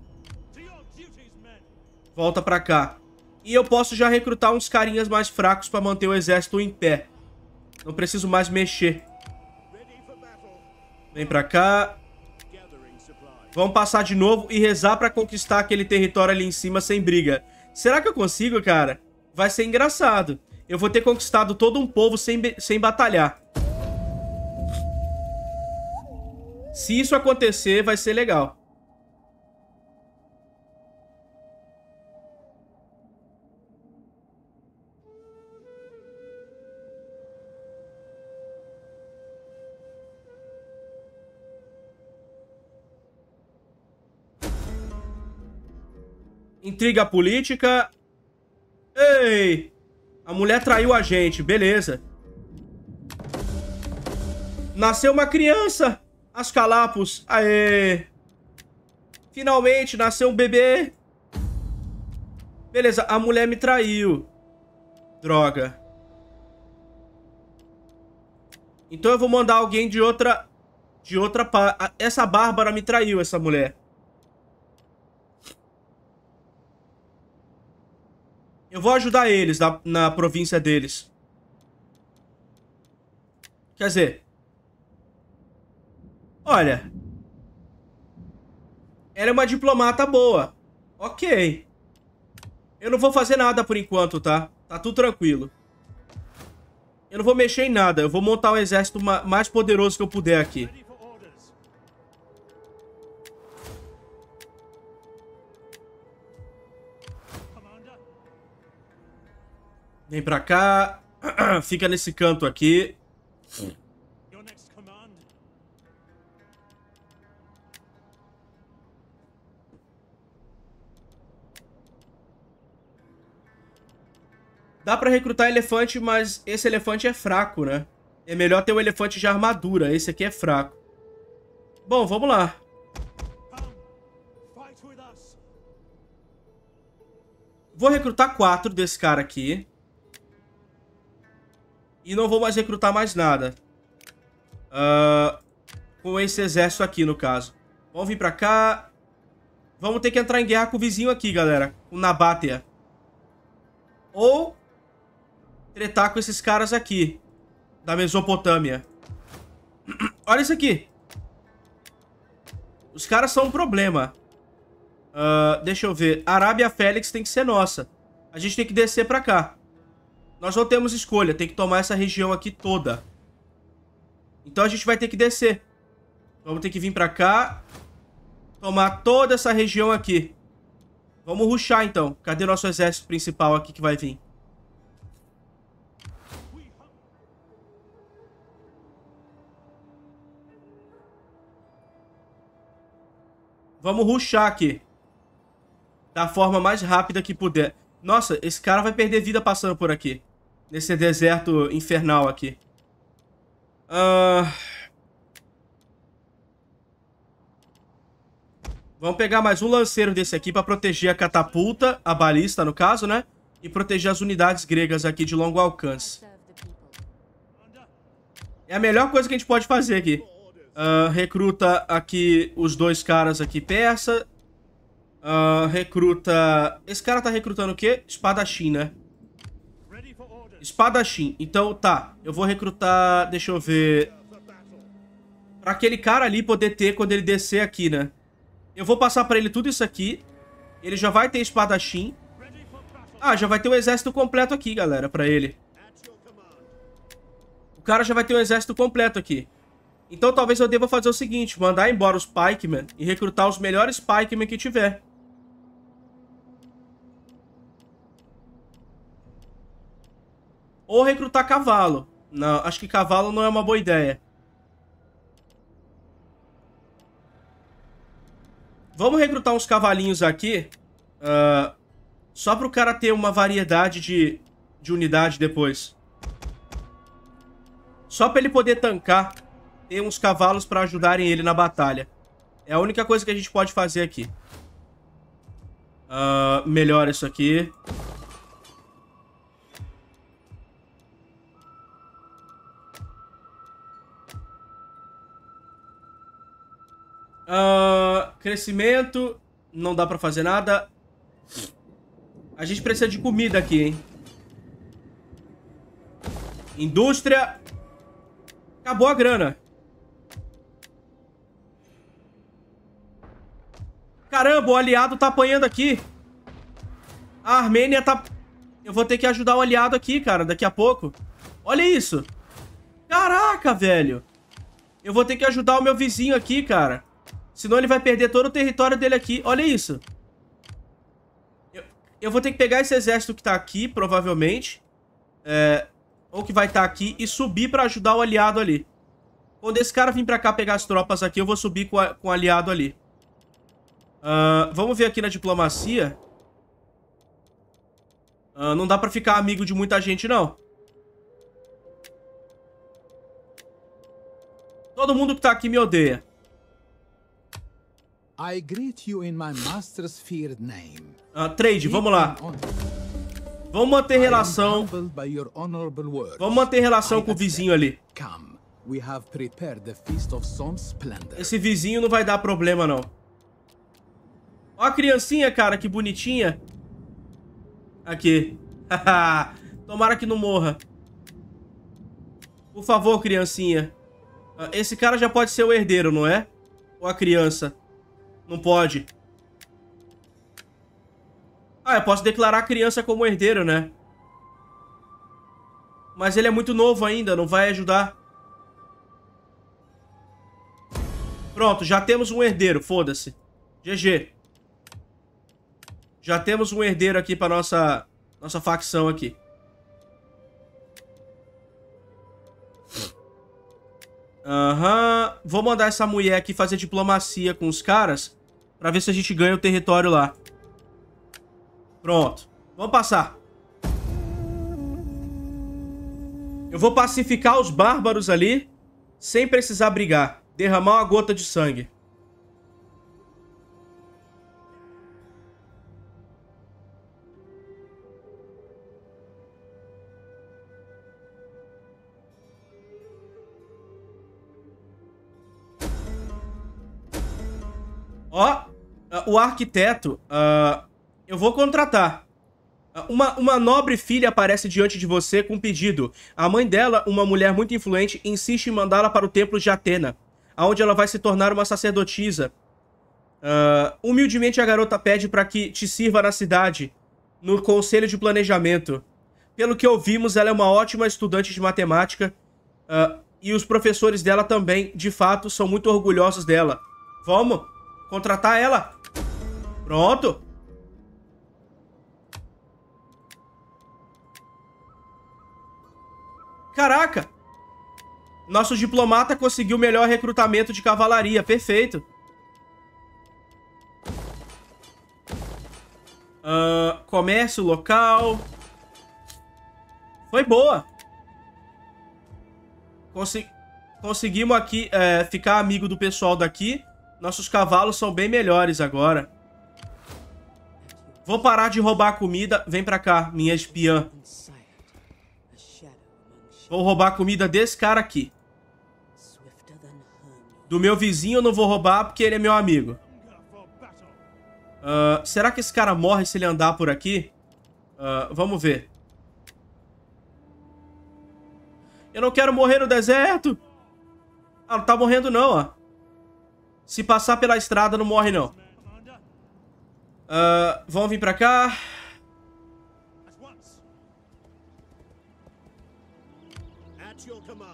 Volta pra cá. E eu posso já recrutar uns carinhas mais fracos pra manter o exército em pé. Não preciso mais mexer. Vem pra cá. Vamos passar de novo e rezar pra conquistar aquele território ali em cima sem briga. Será que eu consigo, cara? Vai ser engraçado. Eu vou ter conquistado todo um povo sem, sem batalhar. Se isso acontecer, vai ser legal. Intriga política. Ei! A mulher traiu a gente, beleza. Nasceu uma criança! Ascalapos, aê! Finalmente, nasceu um bebê! Beleza, a mulher me traiu. Droga. Então eu vou mandar alguém de outra... De outra... Essa Bárbara me traiu, essa mulher. Eu vou ajudar eles na, na província deles. Quer dizer... Olha... Ela é uma diplomata boa. Ok. Eu não vou fazer nada por enquanto, tá? Tá tudo tranquilo. Eu não vou mexer em nada. Eu vou montar o exército mais poderoso que eu puder aqui. Vem pra cá. Fica nesse canto aqui. Dá pra recrutar elefante, mas esse elefante é fraco, né? É melhor ter um elefante de armadura. Esse aqui é fraco. Bom, vamos lá. Vou recrutar quatro desse cara aqui. E não vou mais recrutar mais nada. Uh, com esse exército aqui, no caso. Vamos vir pra cá. Vamos ter que entrar em guerra com o vizinho aqui, galera. Com Nabatea. Ou... Tretar com esses caras aqui. Da Mesopotâmia. Olha isso aqui. Os caras são um problema. Uh, deixa eu ver. Arábia Félix tem que ser nossa. A gente tem que descer pra cá. Nós não temos escolha, tem que tomar essa região aqui toda. Então a gente vai ter que descer. Vamos ter que vir pra cá. Tomar toda essa região aqui. Vamos ruxar então. Cadê nosso exército principal aqui que vai vir? Vamos ruxar aqui. Da forma mais rápida que puder. Nossa, esse cara vai perder vida passando por aqui. Nesse deserto infernal aqui. Uh... Vamos pegar mais um lanceiro desse aqui pra proteger a catapulta, a balista no caso, né? E proteger as unidades gregas aqui de longo alcance. É a melhor coisa que a gente pode fazer aqui. Ah, recruta aqui os dois caras aqui persa. Ah, recruta... Esse cara tá recrutando o quê? Espadachim, né? Espadachim. Então, tá. Eu vou recrutar... Deixa eu ver... Pra aquele cara ali poder ter quando ele descer aqui, né? Eu vou passar pra ele tudo isso aqui. Ele já vai ter espadachim. Ah, já vai ter o exército completo aqui, galera, pra ele. O cara já vai ter o exército completo aqui. Então talvez eu deva fazer o seguinte, mandar embora os pikemen e recrutar os melhores pikemen que tiver. Ou recrutar cavalo. Não, acho que cavalo não é uma boa ideia. Vamos recrutar uns cavalinhos aqui. ah, só para o cara ter uma variedade de, de unidade depois. Só para ele poder tancar. Ter uns cavalos para ajudarem ele na batalha. É a única coisa que a gente pode fazer aqui. Melhora isso aqui. Ah, crescimento. Não dá pra fazer nada. A gente precisa de comida aqui, hein? Indústria. Acabou a grana. Caramba, o aliado tá apanhando aqui. A Armênia tá... Eu vou ter que ajudar o aliado aqui, cara, daqui a pouco. Olha isso. Caraca, velho. Eu vou ter que ajudar o meu vizinho aqui, cara. Senão ele vai perder todo o território dele aqui. Olha isso. Eu, eu vou ter que pegar esse exército que tá aqui, provavelmente. É, ou que vai estar aqui e subir pra ajudar o aliado ali. Quando esse cara vir pra cá pegar as tropas aqui, eu vou subir com, a- com o aliado ali. Ah, vamos ver aqui na diplomacia. Ah, não dá pra ficar amigo de muita gente, não. Todo mundo que tá aqui me odeia. I greet you in my master's feared name. Ah, trade, vamos lá. Vamos manter relação. Vamos manter relação com o vizinho ali. Come, we have prepared the feast of some splendor. Esse vizinho não vai dar problema, não. Ó a criancinha, cara, que bonitinha. Aqui. Tomara que não morra. Por favor, criancinha. Ah, Esse cara já pode ser o herdeiro, não é? Ou a criança? Não pode. Ah, eu posso declarar a criança como herdeiro, né? Mas ele é muito novo ainda, não vai ajudar. Pronto, já temos um herdeiro, foda-se. GG. Já temos um herdeiro aqui pra nossa, nossa facção aqui. Aham. Vou mandar essa mulher aqui fazer diplomacia com os caras. Pra ver se a gente ganha o território lá. Pronto. Vamos passar. Eu vou pacificar os bárbaros ali. Sem precisar brigar. Derramar uma gota de sangue. Ó, ah, o arquiteto, ah, eu vou contratar. Ah, Uma, uma nobre filha aparece diante de você com um pedido. A mãe dela, uma mulher muito influente, insiste em mandá-la para o templo de Atena, aonde ela vai se tornar uma sacerdotisa. Ah, humildemente, a garota pede para que te sirva na cidade, no conselho de planejamento. Pelo que ouvimos, ela é uma ótima estudante de matemática ah, e os professores dela também, de fato, são muito orgulhosos dela. Vamos contratar ela. Pronto. Caraca! Nosso diplomata conseguiu o melhor recrutamento de cavalaria. Perfeito. Ahn, comércio local. Foi boa. Conseguimos aqui é, ficar amigo do pessoal daqui. Nossos cavalos são bem melhores agora. Vou parar de roubar comida. Vem pra cá, minha espiã. Vou roubar a comida desse cara aqui. Do meu vizinho eu não vou roubar porque ele é meu amigo. Ah, será que esse cara morre se ele andar por aqui? Ah, vamos ver. Eu não quero morrer no deserto. Ah, não tá morrendo não, ó. Se passar pela estrada, não morre não. Ah, vamos vir pra cá.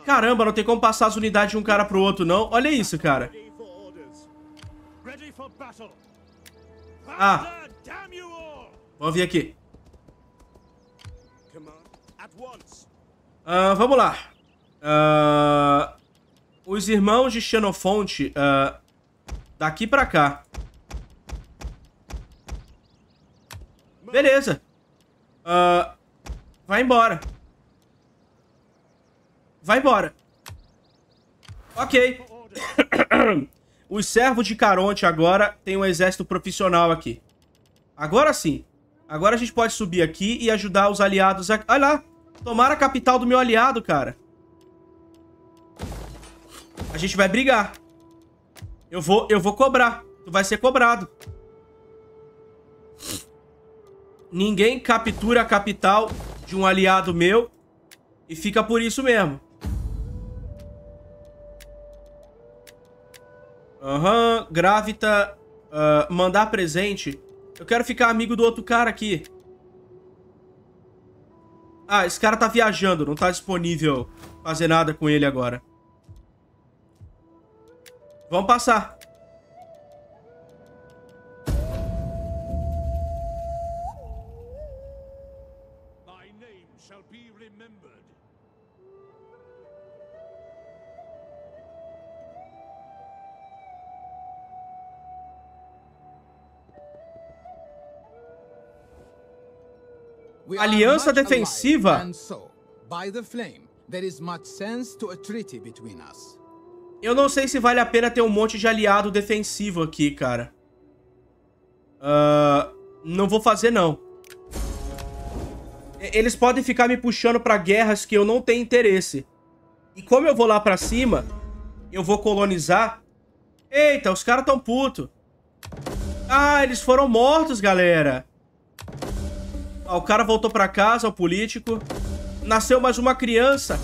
Caramba, não tem como passar as unidades de um cara pro outro, não. Olha isso, cara. Ah. Vamos vir aqui. Ah, vamos lá. Ah, os irmãos de Xenofonte, ah, daqui pra cá. Beleza. Ah, vai embora. Vai embora. Ok. Os servos de Caronte agora tem um exército profissional aqui. Agora sim. Agora a gente pode subir aqui e ajudar os aliados. A... Olha lá. Tomaram a capital do meu aliado, cara. A gente vai brigar. Eu vou, eu vou cobrar. Tu vai ser cobrado. Ninguém captura a capital de um aliado meu e fica por isso mesmo. Aham, Gravita, ah, mandar presente. Eu quero ficar amigo do outro cara aqui. Ah, esse cara tá viajando, não tá disponível fazer nada com ele agora. Vamos passar. My name shall be remembered. We are Aliança defensiva? allied, And so, by the flame, there is much sense to a treaty between us. Eu não sei se vale a pena ter um monte de aliado defensivo aqui, cara. Ah, não vou fazer, não. Eles podem ficar me puxando pra guerras que eu não tenho interesse. E como eu vou lá pra cima, eu vou colonizar. Eita, os caras tão puto. Ah, eles foram mortos, galera. Ó, o cara voltou pra casa, o político. Nasceu mais uma criança.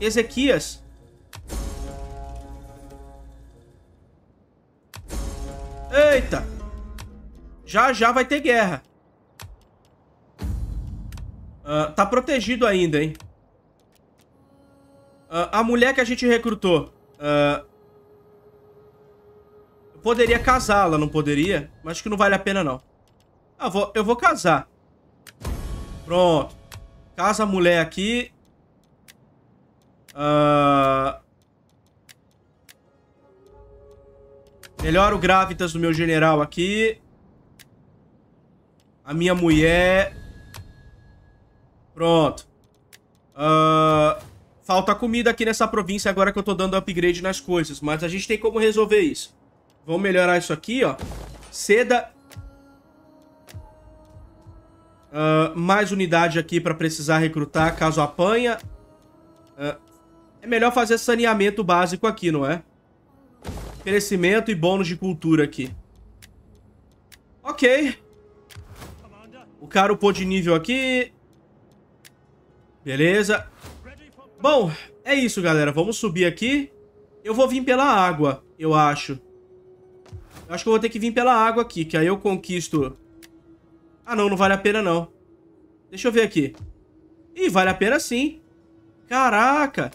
Ezequias. Eita! Já já vai ter guerra. Ah, tá protegido ainda, hein? Ah, a mulher que a gente recrutou. ah, eu poderia casá-la, não poderia? Mas acho que não vale a pena, não. Ah, vou, eu vou casar. Pronto. Casa a mulher aqui. Ah... Melhora o Gravitas do meu general aqui. A minha mulher. Pronto. Ah, falta comida aqui nessa província agora que eu tô dando upgrade nas coisas. Mas a gente tem como resolver isso. Vamos melhorar isso aqui, ó. Seda. Ah, mais unidade aqui pra precisar recrutar caso apanha. Ah, é melhor fazer saneamento básico aqui, não é? Crescimento e bônus de cultura aqui. Ok. O cara upou de nível aqui. Beleza. Bom, é isso, galera. Vamos subir aqui. Eu vou vir pela água, eu acho. Eu acho que eu vou ter que vir pela água aqui, que aí eu conquisto... Ah, não, não vale a pena, não. Deixa eu ver aqui. Ih, vale a pena sim. Caraca.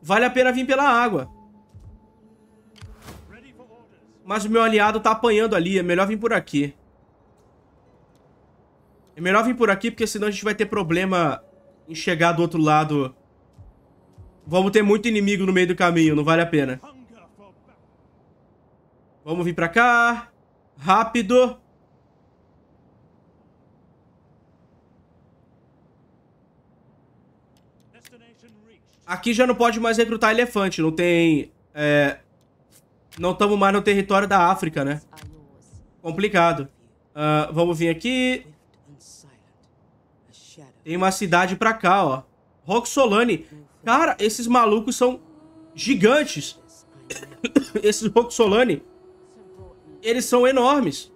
Vale a pena vir pela água. Mas o meu aliado tá apanhando ali. É melhor vir por aqui. É melhor vir por aqui, porque senão a gente vai ter problema em chegar do outro lado. Vamos ter muito inimigo no meio do caminho. Não vale a pena. Vamos vir pra cá. Rápido. Aqui já não pode mais recrutar elefante. Não tem... É... Não estamos mais no território da África, né? Complicado. Ah, vamos vir aqui. Tem uma cidade pra cá, ó. Roxolane. Cara, esses malucos são gigantes. Esses Roxolane, eles são enormes.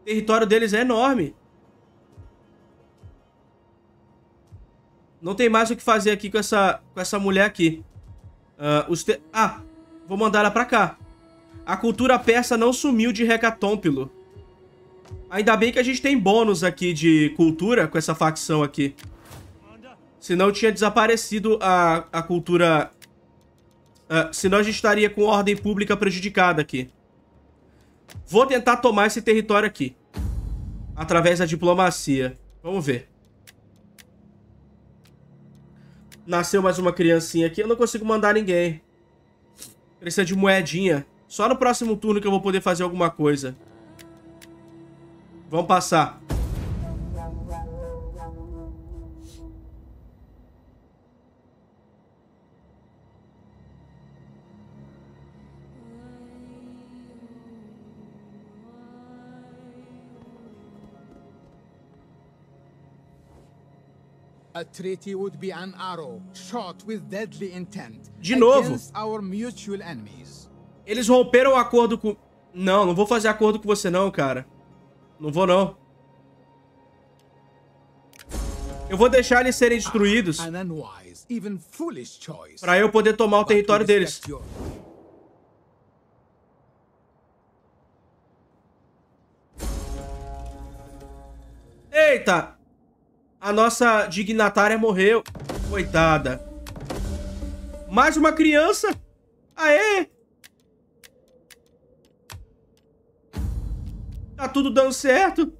O território deles é enorme. Não tem mais o que fazer aqui com essa, com essa mulher aqui. Ah, os ah, vou mandar ela pra cá. A cultura persa não sumiu de Recatômpilo. Ainda bem que a gente tem bônus aqui de cultura com essa facção aqui. Senão tinha desaparecido a, a cultura... ah, senão a gente estaria com ordem pública prejudicada aqui. Vou tentar tomar esse território aqui. Através da diplomacia. Vamos ver. Nasceu mais uma criancinha aqui. Eu não consigo mandar ninguém. Precisa de moedinha. Só no próximo turno que eu vou poder fazer alguma coisa. Vamos passar. A treaty would be an arrow shot with deadly intent De novo. against our mutual enemies. Eles romperam o acordo com. Não, não vou fazer acordo com você, não, cara. Não vou, não. Eu vou deixar eles serem destruídos pra eu poder tomar o território deles. Eita! A nossa dignatária morreu. Coitada. Mais uma criança? Aê! Tá tudo dando certo.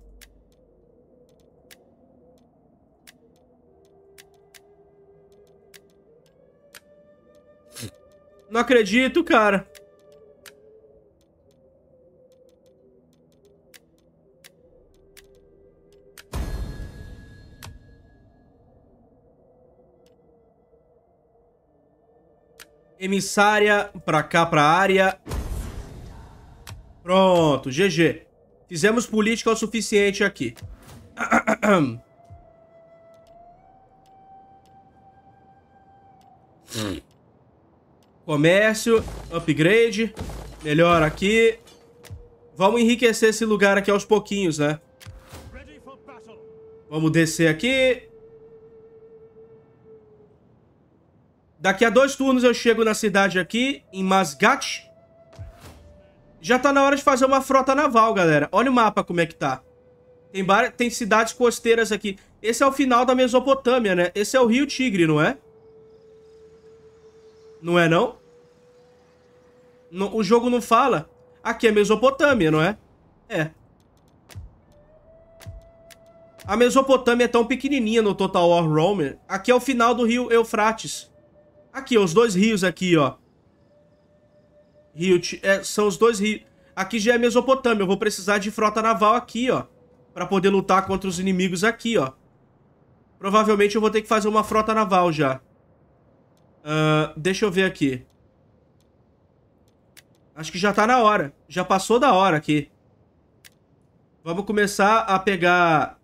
Não acredito, cara. Emissária pra cá, pra área. Pronto, GG. Fizemos política o suficiente aqui. Comércio, upgrade. Melhor aqui. Vamos enriquecer esse lugar aqui aos pouquinhos, né? Vamos descer aqui. Daqui a dois turnos eu chego na cidade aqui, em Masgat. Já tá na hora de fazer uma frota naval, galera. Olha o mapa como é que tá. Tem, tem cidades costeiras aqui. Esse é o final da Mesopotâmia, né? Esse é o Rio Tigre, não é? Não é, não? O jogo não fala. Aqui é Mesopotâmia, não é? É. A Mesopotâmia é tão pequenininha no Total War Rome. Aqui é o final do rio Eufrates. Aqui, os dois rios aqui, ó. Rio, é, são os dois rios. Aqui já é Mesopotâmia. Eu vou precisar de frota naval aqui, ó. Pra poder lutar contra os inimigos aqui, ó. Provavelmente eu vou ter que fazer uma frota naval já. Ah, deixa eu ver aqui. Acho que já tá na hora. Já passou da hora aqui. Vamos começar a pegar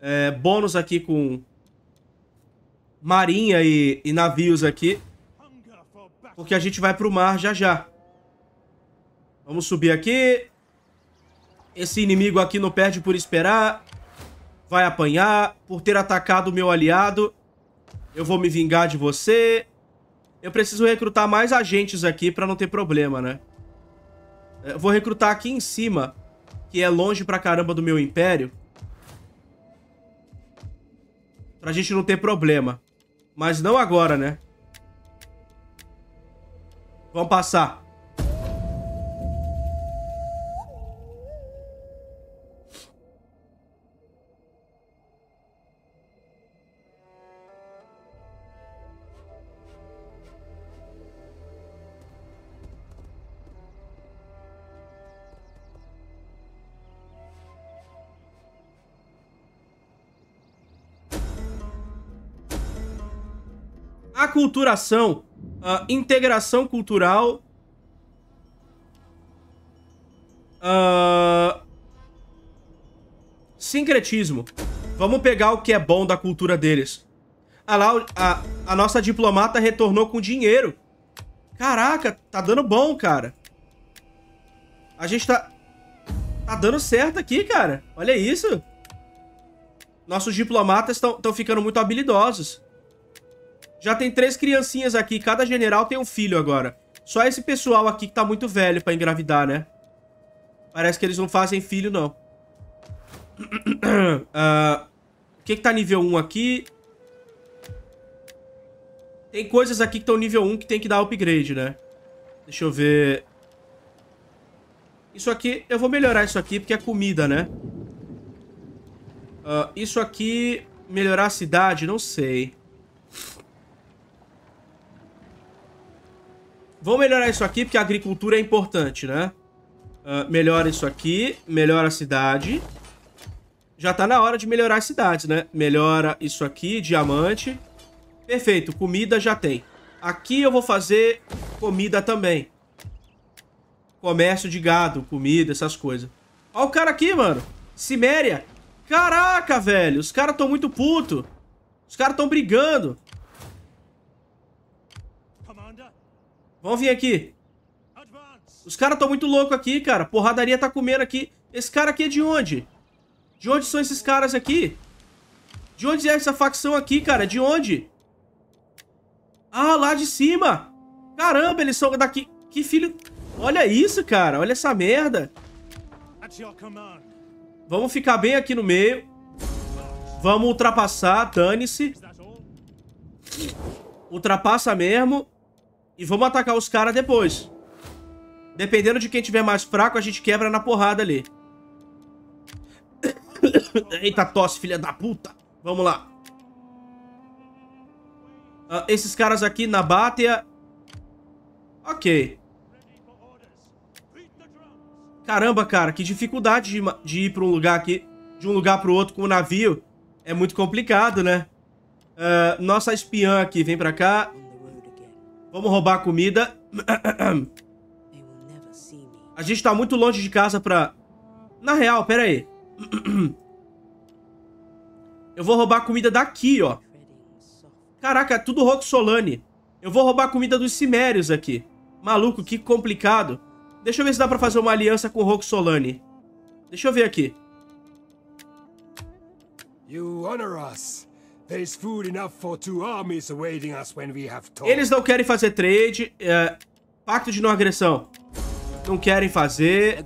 é, bônus aqui com marinha e, e navios aqui. Porque a gente vai pro mar já já. Vamos subir aqui. Esse inimigo aqui não perde por esperar. Vai apanhar. Por ter atacado o meu aliado. Eu vou me vingar de você. Eu preciso recrutar mais agentes aqui pra não ter problema, né? Eu vou recrutar aqui em cima. Que é longe pra caramba do meu império. Pra gente não ter problema. Mas não agora, né? Vamos passar. Aculturação, a integração cultural Ah, Sincretismo. Vamos pegar o que é bom da cultura deles. Ah lá, a, a nossa diplomata retornou com dinheiro. Caraca, tá dando bom, cara. A gente tá... Tá dando certo aqui, cara. Olha isso. Nossos diplomatas estão ficando muito habilidosos. Já tem três criancinhas aqui. Cada general tem um filho agora. Só esse pessoal aqui que tá muito velho pra engravidar, né? Parece que eles não fazem filho, não. Ah, o que que tá nível 1 aqui? Tem coisas aqui que estão nível 1 que tem que dar upgrade, né? Deixa eu ver... Isso aqui... Eu vou melhorar isso aqui porque é comida, né? Ah, isso aqui... Melhorar a cidade? Não sei. Vou melhorar isso aqui porque a agricultura é importante, né? Ah, melhora isso aqui. Melhora a cidade. Já tá na hora de melhorar as cidades, né? Melhora isso aqui, diamante. Perfeito, comida já tem. Aqui eu vou fazer comida também. Comércio de gado, comida, essas coisas. Ó o cara aqui, mano. Ciméria. Caraca, velho. Os caras tão muito puto. Os caras tão brigando. Commander, Vamos vir aqui. Os caras tão muito loucos aqui, cara. Porradaria tá comendo aqui. Esse cara aqui é de onde? De onde são esses caras aqui? De onde é essa facção aqui, cara? De onde? Ah, lá de cima. Caramba, eles são daqui. Que filho... Olha isso, cara. Olha essa merda. Vamos ficar bem aqui no meio. Vamos ultrapassar. Dane-se. Ultrapassa mesmo. E vamos atacar os caras depois. Dependendo de quem tiver mais fraco, a gente quebra na porrada ali. Eita tosse, filha da puta. Vamos lá. Ah, esses caras aqui na Bátea. Ok. Caramba, cara, que dificuldade de, de ir pra um lugar aqui, de um lugar pro outro com um navio. É muito complicado, né? Ah, nossa espiã aqui, vem pra cá. Vamos roubar comida. See me. A gente tá muito longe de casa pra... Na real, pera aí. Eu vou roubar comida daqui, ó. Caraca, é tudo Roxolane. Eu vou roubar comida dos Cimérios aqui. Maluco, que complicado. Deixa eu ver se dá pra fazer uma aliança com o Roxolane. Deixa eu ver aqui. You honor us. There's food enough for two armies awaiting us when we have talk. Eles não querem fazer trade. é, Pacto de não agressão. Não querem fazer.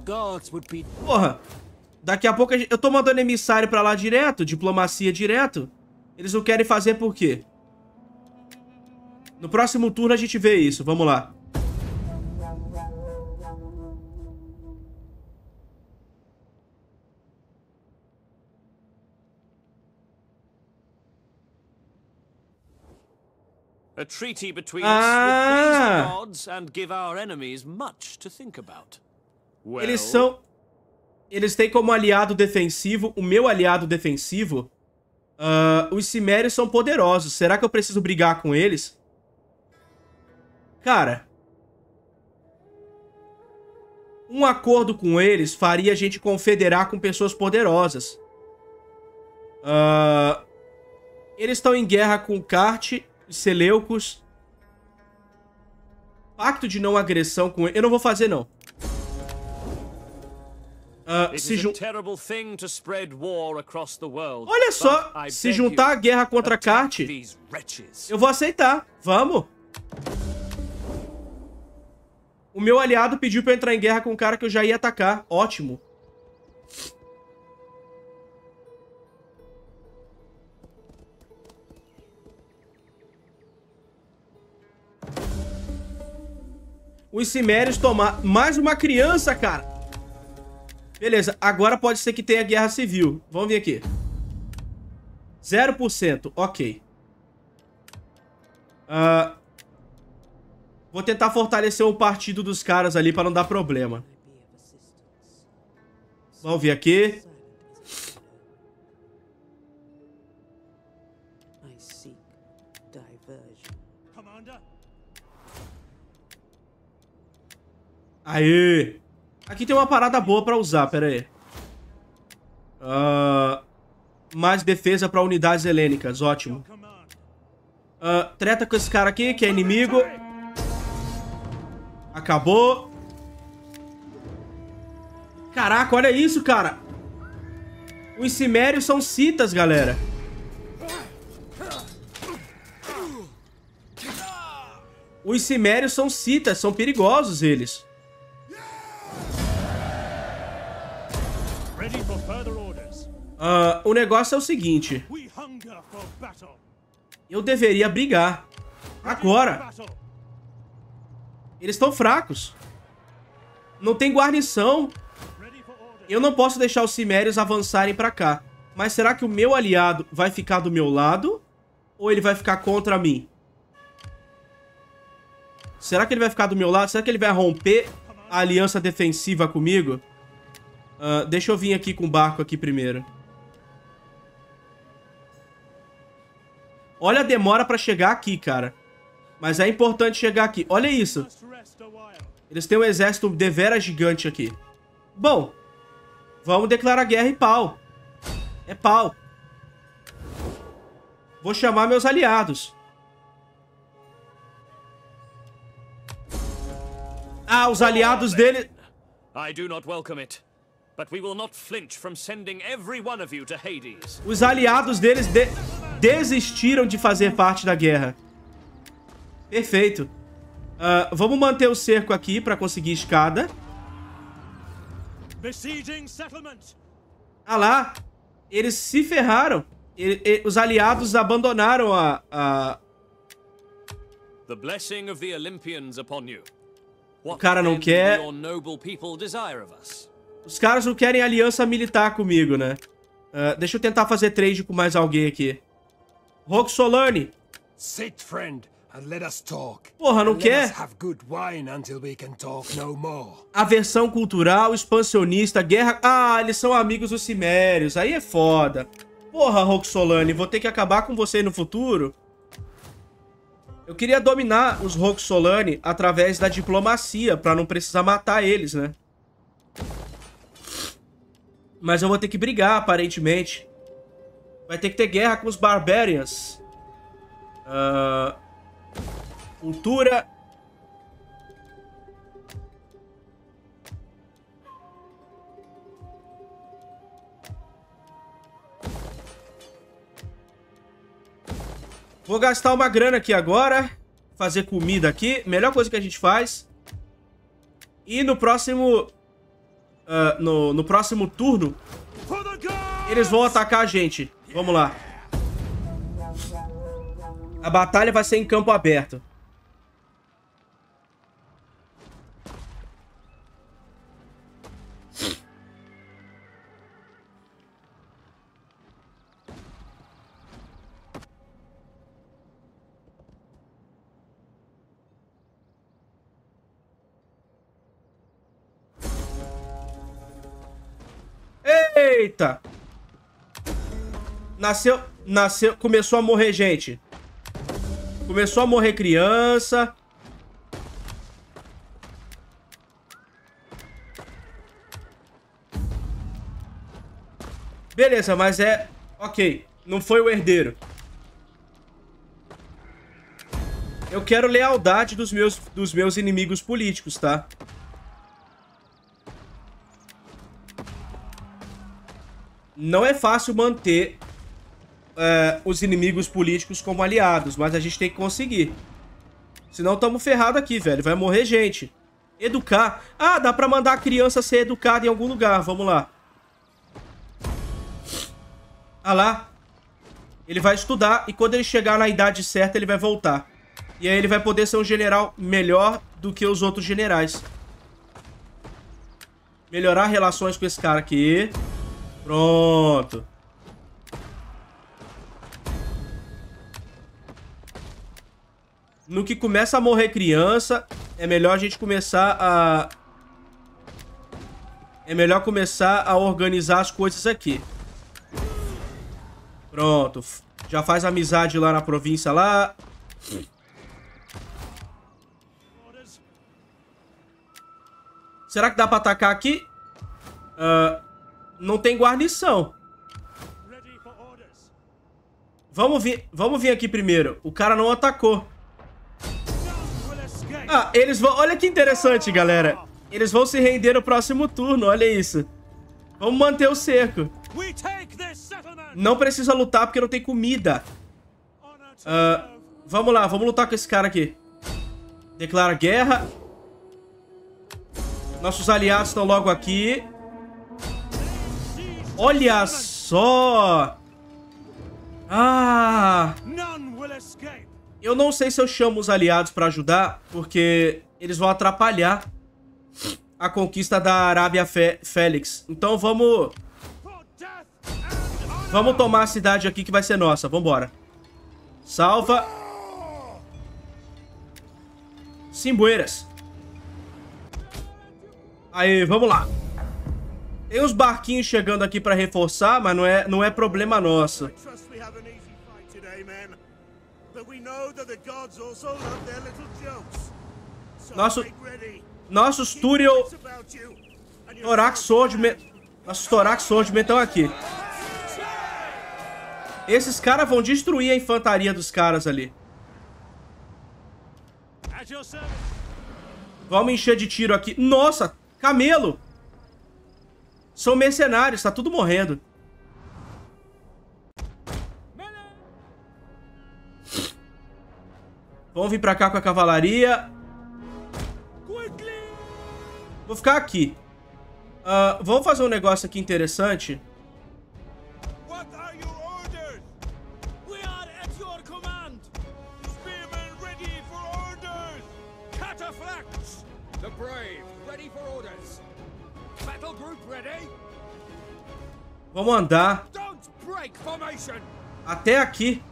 Porra, daqui a pouco a gente... eu tô mandando emissário pra lá direto, diplomacia direto. Eles não querem fazer por quê? No próximo turno a gente vê isso, vamos lá. A treaty between Ah. us would please the gods and give our enemies much to think about. Well, Eles são... Eles têm como aliado defensivo, o meu aliado defensivo, ah, os Cimérios são poderosos. Será que eu preciso brigar com eles? Cara... Um acordo com eles faria a gente confederar com pessoas poderosas. Ah, eles estão em guerra com Kart, Seleucus. Pacto de não agressão com ele. Eu não vou fazer, não. It se jun-. Olha só, se juntar a guerra contra Kart, eu vou aceitar. Vamos. O meu aliado pediu pra eu entrar em guerra com um cara que eu já ia atacar. Ótimo. Os Cimérios tomar mais uma criança, cara. Beleza, agora pode ser que tenha guerra civil. Vamos ver aqui. 0%, ok. Ah, vou tentar fortalecer o partido dos caras ali pra não dar problema. Vamos ver aqui. Aê! Aqui tem uma parada boa pra usar, pera aí. Ah, mais defesa pra unidades helênicas, ótimo. Ah, treta com esse cara aqui, que é inimigo. Acabou. Caraca, olha isso, cara. Os cimérios são citas, galera. Os cimérios são citas, são perigosos eles. Ah, o negócio é o seguinte. Eu deveria brigar. Agora. Eles estão fracos. Não tem guarnição. Eu não posso deixar os cimérios avançarem pra cá. Mas será que o meu aliado vai ficar do meu lado? Ou ele vai ficar contra mim? Será que ele vai ficar do meu lado? Será que ele vai romper a aliança defensiva comigo? Ah, deixa eu vir aqui com o barco aqui primeiro. Olha a demora pra chegar aqui, cara. Mas é importante chegar aqui. Olha isso. Eles têm um exército devera gigante aqui. Bom, vamos declarar guerra e pau. É pau. Vou chamar meus aliados. Ah, os aliados dele... I do not welcome it. But we will not flinch from sending every one of you to Hades. Os aliados deles de- desistiram de fazer parte da guerra. Perfeito. Ah, vamos manter o cerco aqui pra conseguir escada. Besieging settlement. Ah lá, eles se ferraram. E- e- os aliados abandonaram a, a... The blessing of the Olympians upon you. What cara não quer. your noble people desire of us? Os caras não querem aliança militar comigo, né? Ah, deixa eu tentar fazer trade com mais alguém aqui. Roxolane. Sit, friend, and let us talk. Porra, não And quer? us have good wine until we can talk no more. Aversão cultural, expansionista, guerra... Ah, eles são amigos dos cimérios. Aí é foda. Porra, Roxolane, vou ter que acabar com você no futuro? Eu queria dominar os Roxolane através da diplomacia, pra não precisar matar eles, né? Mas eu vou ter que brigar, aparentemente. Vai ter que ter guerra com os Barbarians. Ah, cultura... Vou gastar uma grana aqui agora. Fazer comida aqui. Melhor coisa que a gente faz. E no próximo... ah, no, no próximo turno, eles vão atacar a gente. Vamos lá. A batalha vai ser em campo aberto. Eita! Nasceu, nasceu, começou a morrer gente. Começou a morrer criança. Beleza, mas é... Ok, não foi o herdeiro. Eu quero lealdade dos meus, dos meus inimigos políticos, tá? Não é fácil manter é, os inimigos políticos como aliados, mas a gente tem que conseguir. Senão estamos ferrados aqui, velho. Vai morrer gente. Educar. Ah, dá pra mandar a criança ser educada em algum lugar. Vamos lá. Ah lá. Ele vai estudar e quando ele chegar na idade certa, ele vai voltar. E aí ele vai poder ser um general melhor do que os outros generais. Melhorar relações com esse cara aqui. Pronto. No que começa a morrer criança, é melhor a gente começar a... É melhor começar a organizar as coisas aqui. Pronto. Já faz amizade lá na província lá. Será que dá pra atacar aqui? Ah, não tem guarnição. Vamos vir, vamos vir aqui primeiro. O cara não atacou. Ah, eles vão... Olha que interessante, galera. Eles vão se render no próximo turno, olha isso. Vamos manter o cerco. Não precisa lutar porque não tem comida. Serve. vamos lá, vamos lutar com esse cara aqui. Declara guerra. Nossos aliados estão logo aqui. Olha só! Ah! Eu não sei se eu chamo os aliados pra ajudar, porque eles vão atrapalhar a conquista da Arábia Fé- Félix. Então vamos, vamos tomar a cidade aqui que vai ser nossa. Vambora. Salva. Simbueiras. Aí, vamos lá. Tem uns barquinhos chegando aqui pra reforçar, mas não é, não é problema nosso. Nosso-. Nossos Turiel Thorax Swordmen... Nossos Thorax Swordmen estão aqui. Esses caras vão destruir a infantaria dos caras ali. Vamos encher de tiro aqui. Nossa, camelo! São mercenários, tá tudo morrendo. Vamos vir pra cá com a cavalaria. Vou ficar aqui. Ah, vamos fazer um negócio aqui interessante. Vamos andar até aqui.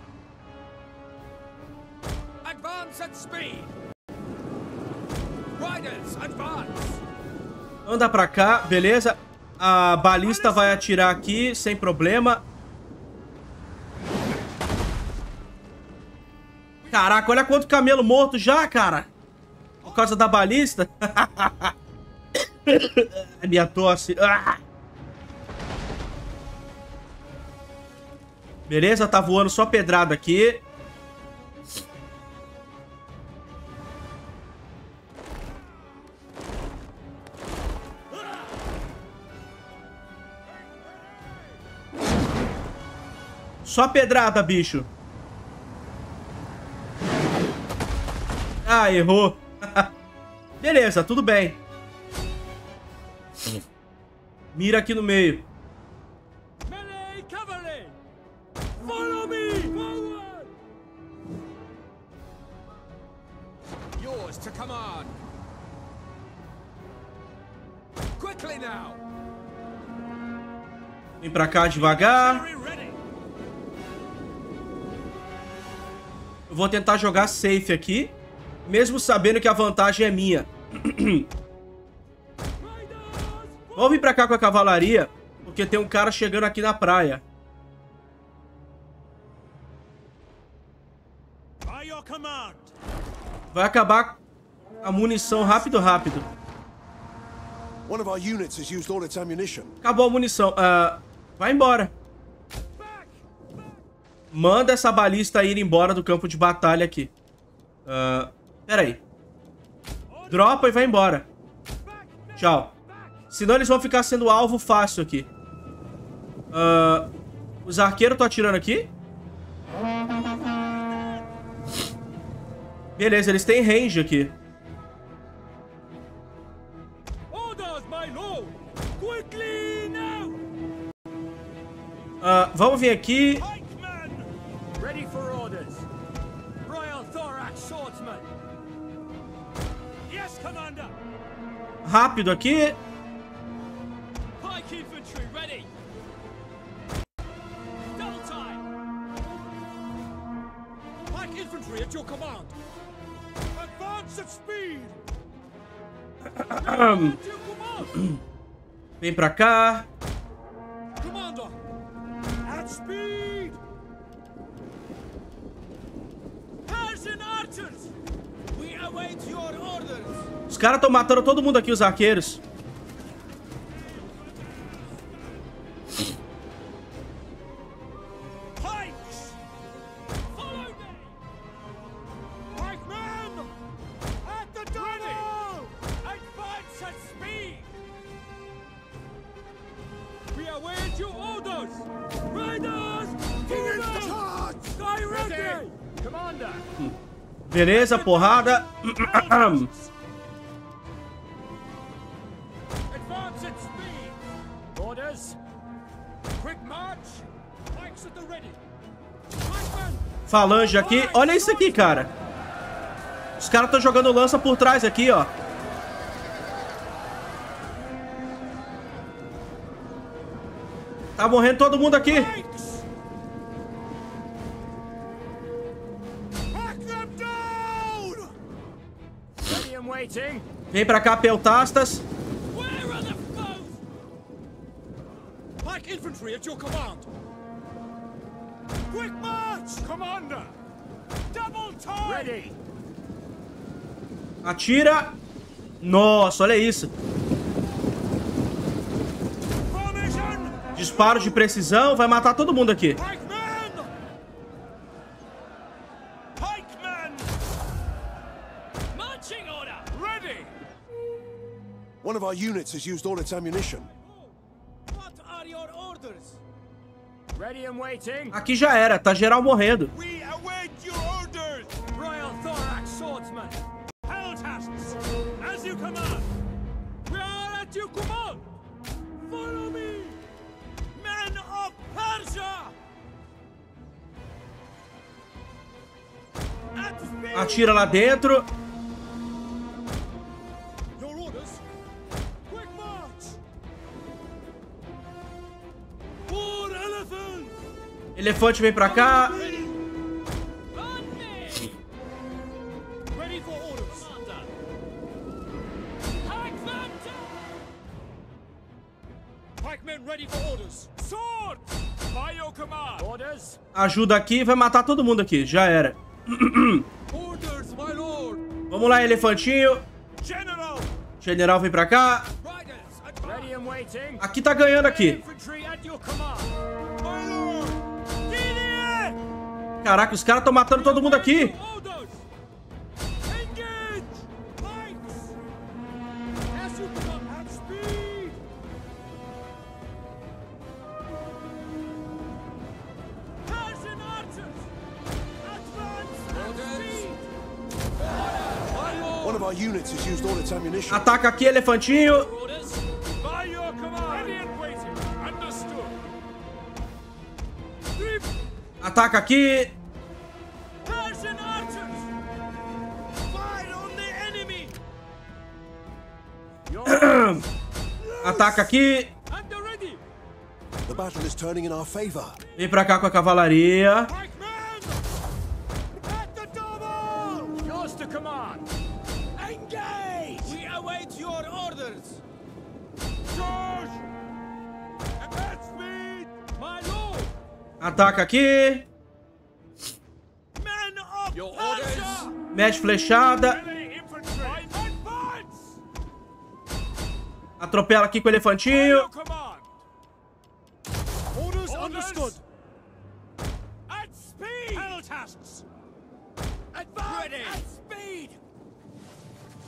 Anda pra cá, beleza. A balista vai atirar aqui, sem problema. Caraca, olha quanto camelo morto já, cara. Por causa da balista. Minha tosse. Ah! Beleza, tá voando só pedrada aqui. Só pedrada, bicho. Ah, errou. Beleza, tudo bem. Mira aqui no meio. Vem pra cá devagar. Eu vou tentar jogar safe aqui. Mesmo sabendo que a vantagem é minha. Vamos vir pra cá com a cavalaria. Porque tem um cara chegando aqui na praia. Vai acabar a munição rápido, rápido. One of our units has used all its ammunition. Acabou a munição. Ah, vai embora. Manda essa balista ir embora do campo de batalha aqui. Ah, pera aí. Dropa e vai embora. Tchau. Senão eles vão ficar sendo alvo fácil aqui. Ah, os arqueiros estão atirando aqui? Beleza, eles têm range aqui. Ah, vamos vir aqui. To command. Vem pra cá. Archers. We await your orders. Os caras estão matando todo mundo aqui, os arqueiros. Ready! Pikemen! Falange aqui. Olha isso aqui, cara. Os caras estão jogando lança por trás aqui, ó. Tá morrendo todo mundo aqui. Vem pra cá, Peltastas. Where are the foes? Pike infantry at your command! Quick march! Commander! Double time! Ready! Atira. Nossa, olha isso. Disparo de precisão. Vai matar todo mundo aqui. Marching order! Ready! One of our units has used all its ammunition. What are your orders? Ready and waiting. Aqui já era. Tá geral morrendo. We await your orders! Royal Thorax Swordsman! Helltasks! As you command! We are at your command! Follow me! Men of Persia! Atira lá dentro. By your command! Orders! Ajuda aqui. Vai matar todo mundo aqui. Já era. Orders, my lord! Vamos lá, elefantinho. General! Vem pra cá. Aqui tá ganhando aqui. Caraca, os caras estão matando todo mundo aqui. Orders! Engage! Pikes! As you our favor. Vem pra cá com a cavalaria. Pikemen! At the double! Atropela aqui com o elefantinho. command! Orders, understood! At speed! Hell tasks! Advance! Ready! At speed!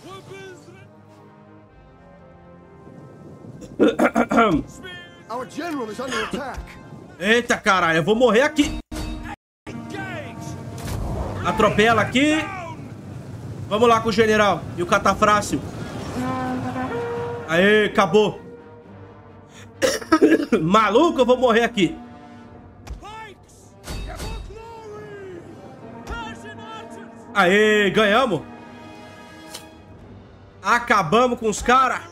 Weapons! Speed! Our general is under attack. Eita, caralho. Eu vou morrer aqui. Atropela aqui. Vamos lá com o general. E o catafrácio. Aê, acabou. Maluco, eu vou morrer aqui. Aê, ganhamos. Acabamos com os caras.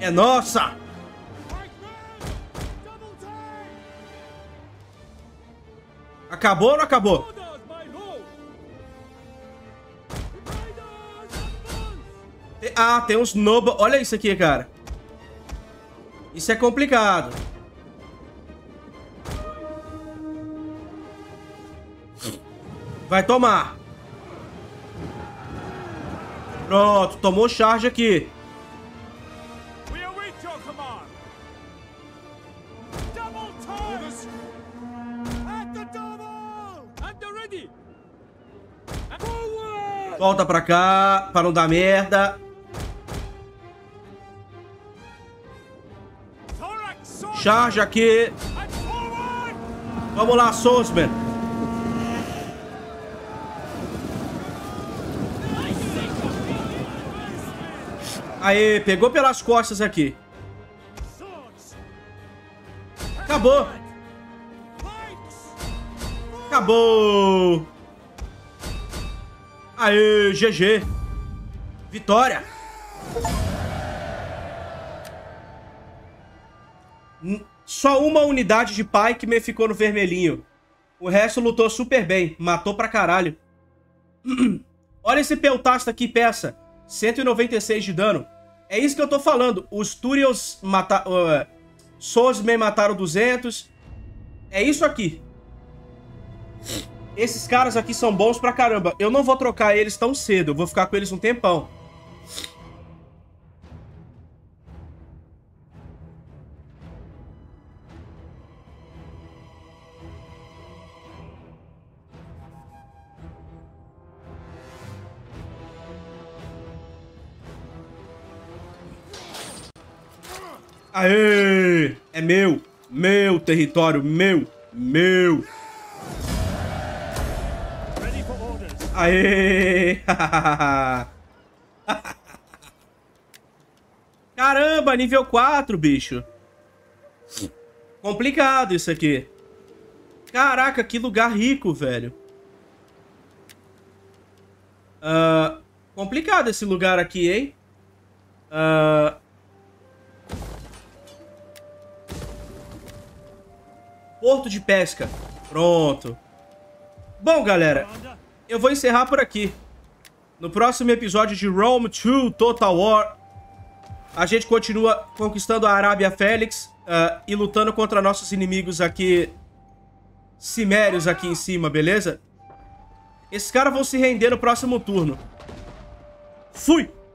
É nossa. Acabou ou não acabou? Ah, tem uns noba. Olha isso aqui, cara. Isso é complicado. Vai tomar. Pronto, tomou charge aqui. Volta pra cá, pra não dar merda. Charge aqui. Vamos lá, Sosman. Aê, pegou pelas costas aqui. Acabou. Acabou. Aê, GG. Vitória. Só uma unidade de Pikeman ficou no vermelhinho. O resto lutou super bem. Matou pra caralho. Olha esse peltasto aqui, peça. 196 de dano. É isso que eu tô falando. Os Turiels mataram... Uh, Swordsman mataram 200. É isso aqui. Esses caras aqui são bons pra caramba. Eu não vou trocar eles tão cedo. Eu vou ficar com eles um tempão. Aê! É meu! Meu território! Meu! Meu! Aê! Caramba, nível 4, bicho. Complicado isso aqui. Caraca, que lugar rico, velho. Ah, complicado esse lugar aqui, hein? Ah, Porto de pesca. Pronto. Bom, galera, eu vou encerrar por aqui. No próximo episódio de Rome 2 Total War, a gente continua conquistando a Arábia Félix ah, e lutando contra nossos inimigos aqui, cimérios aqui em cima, beleza? Esses caras vão se render no próximo turno. Fui!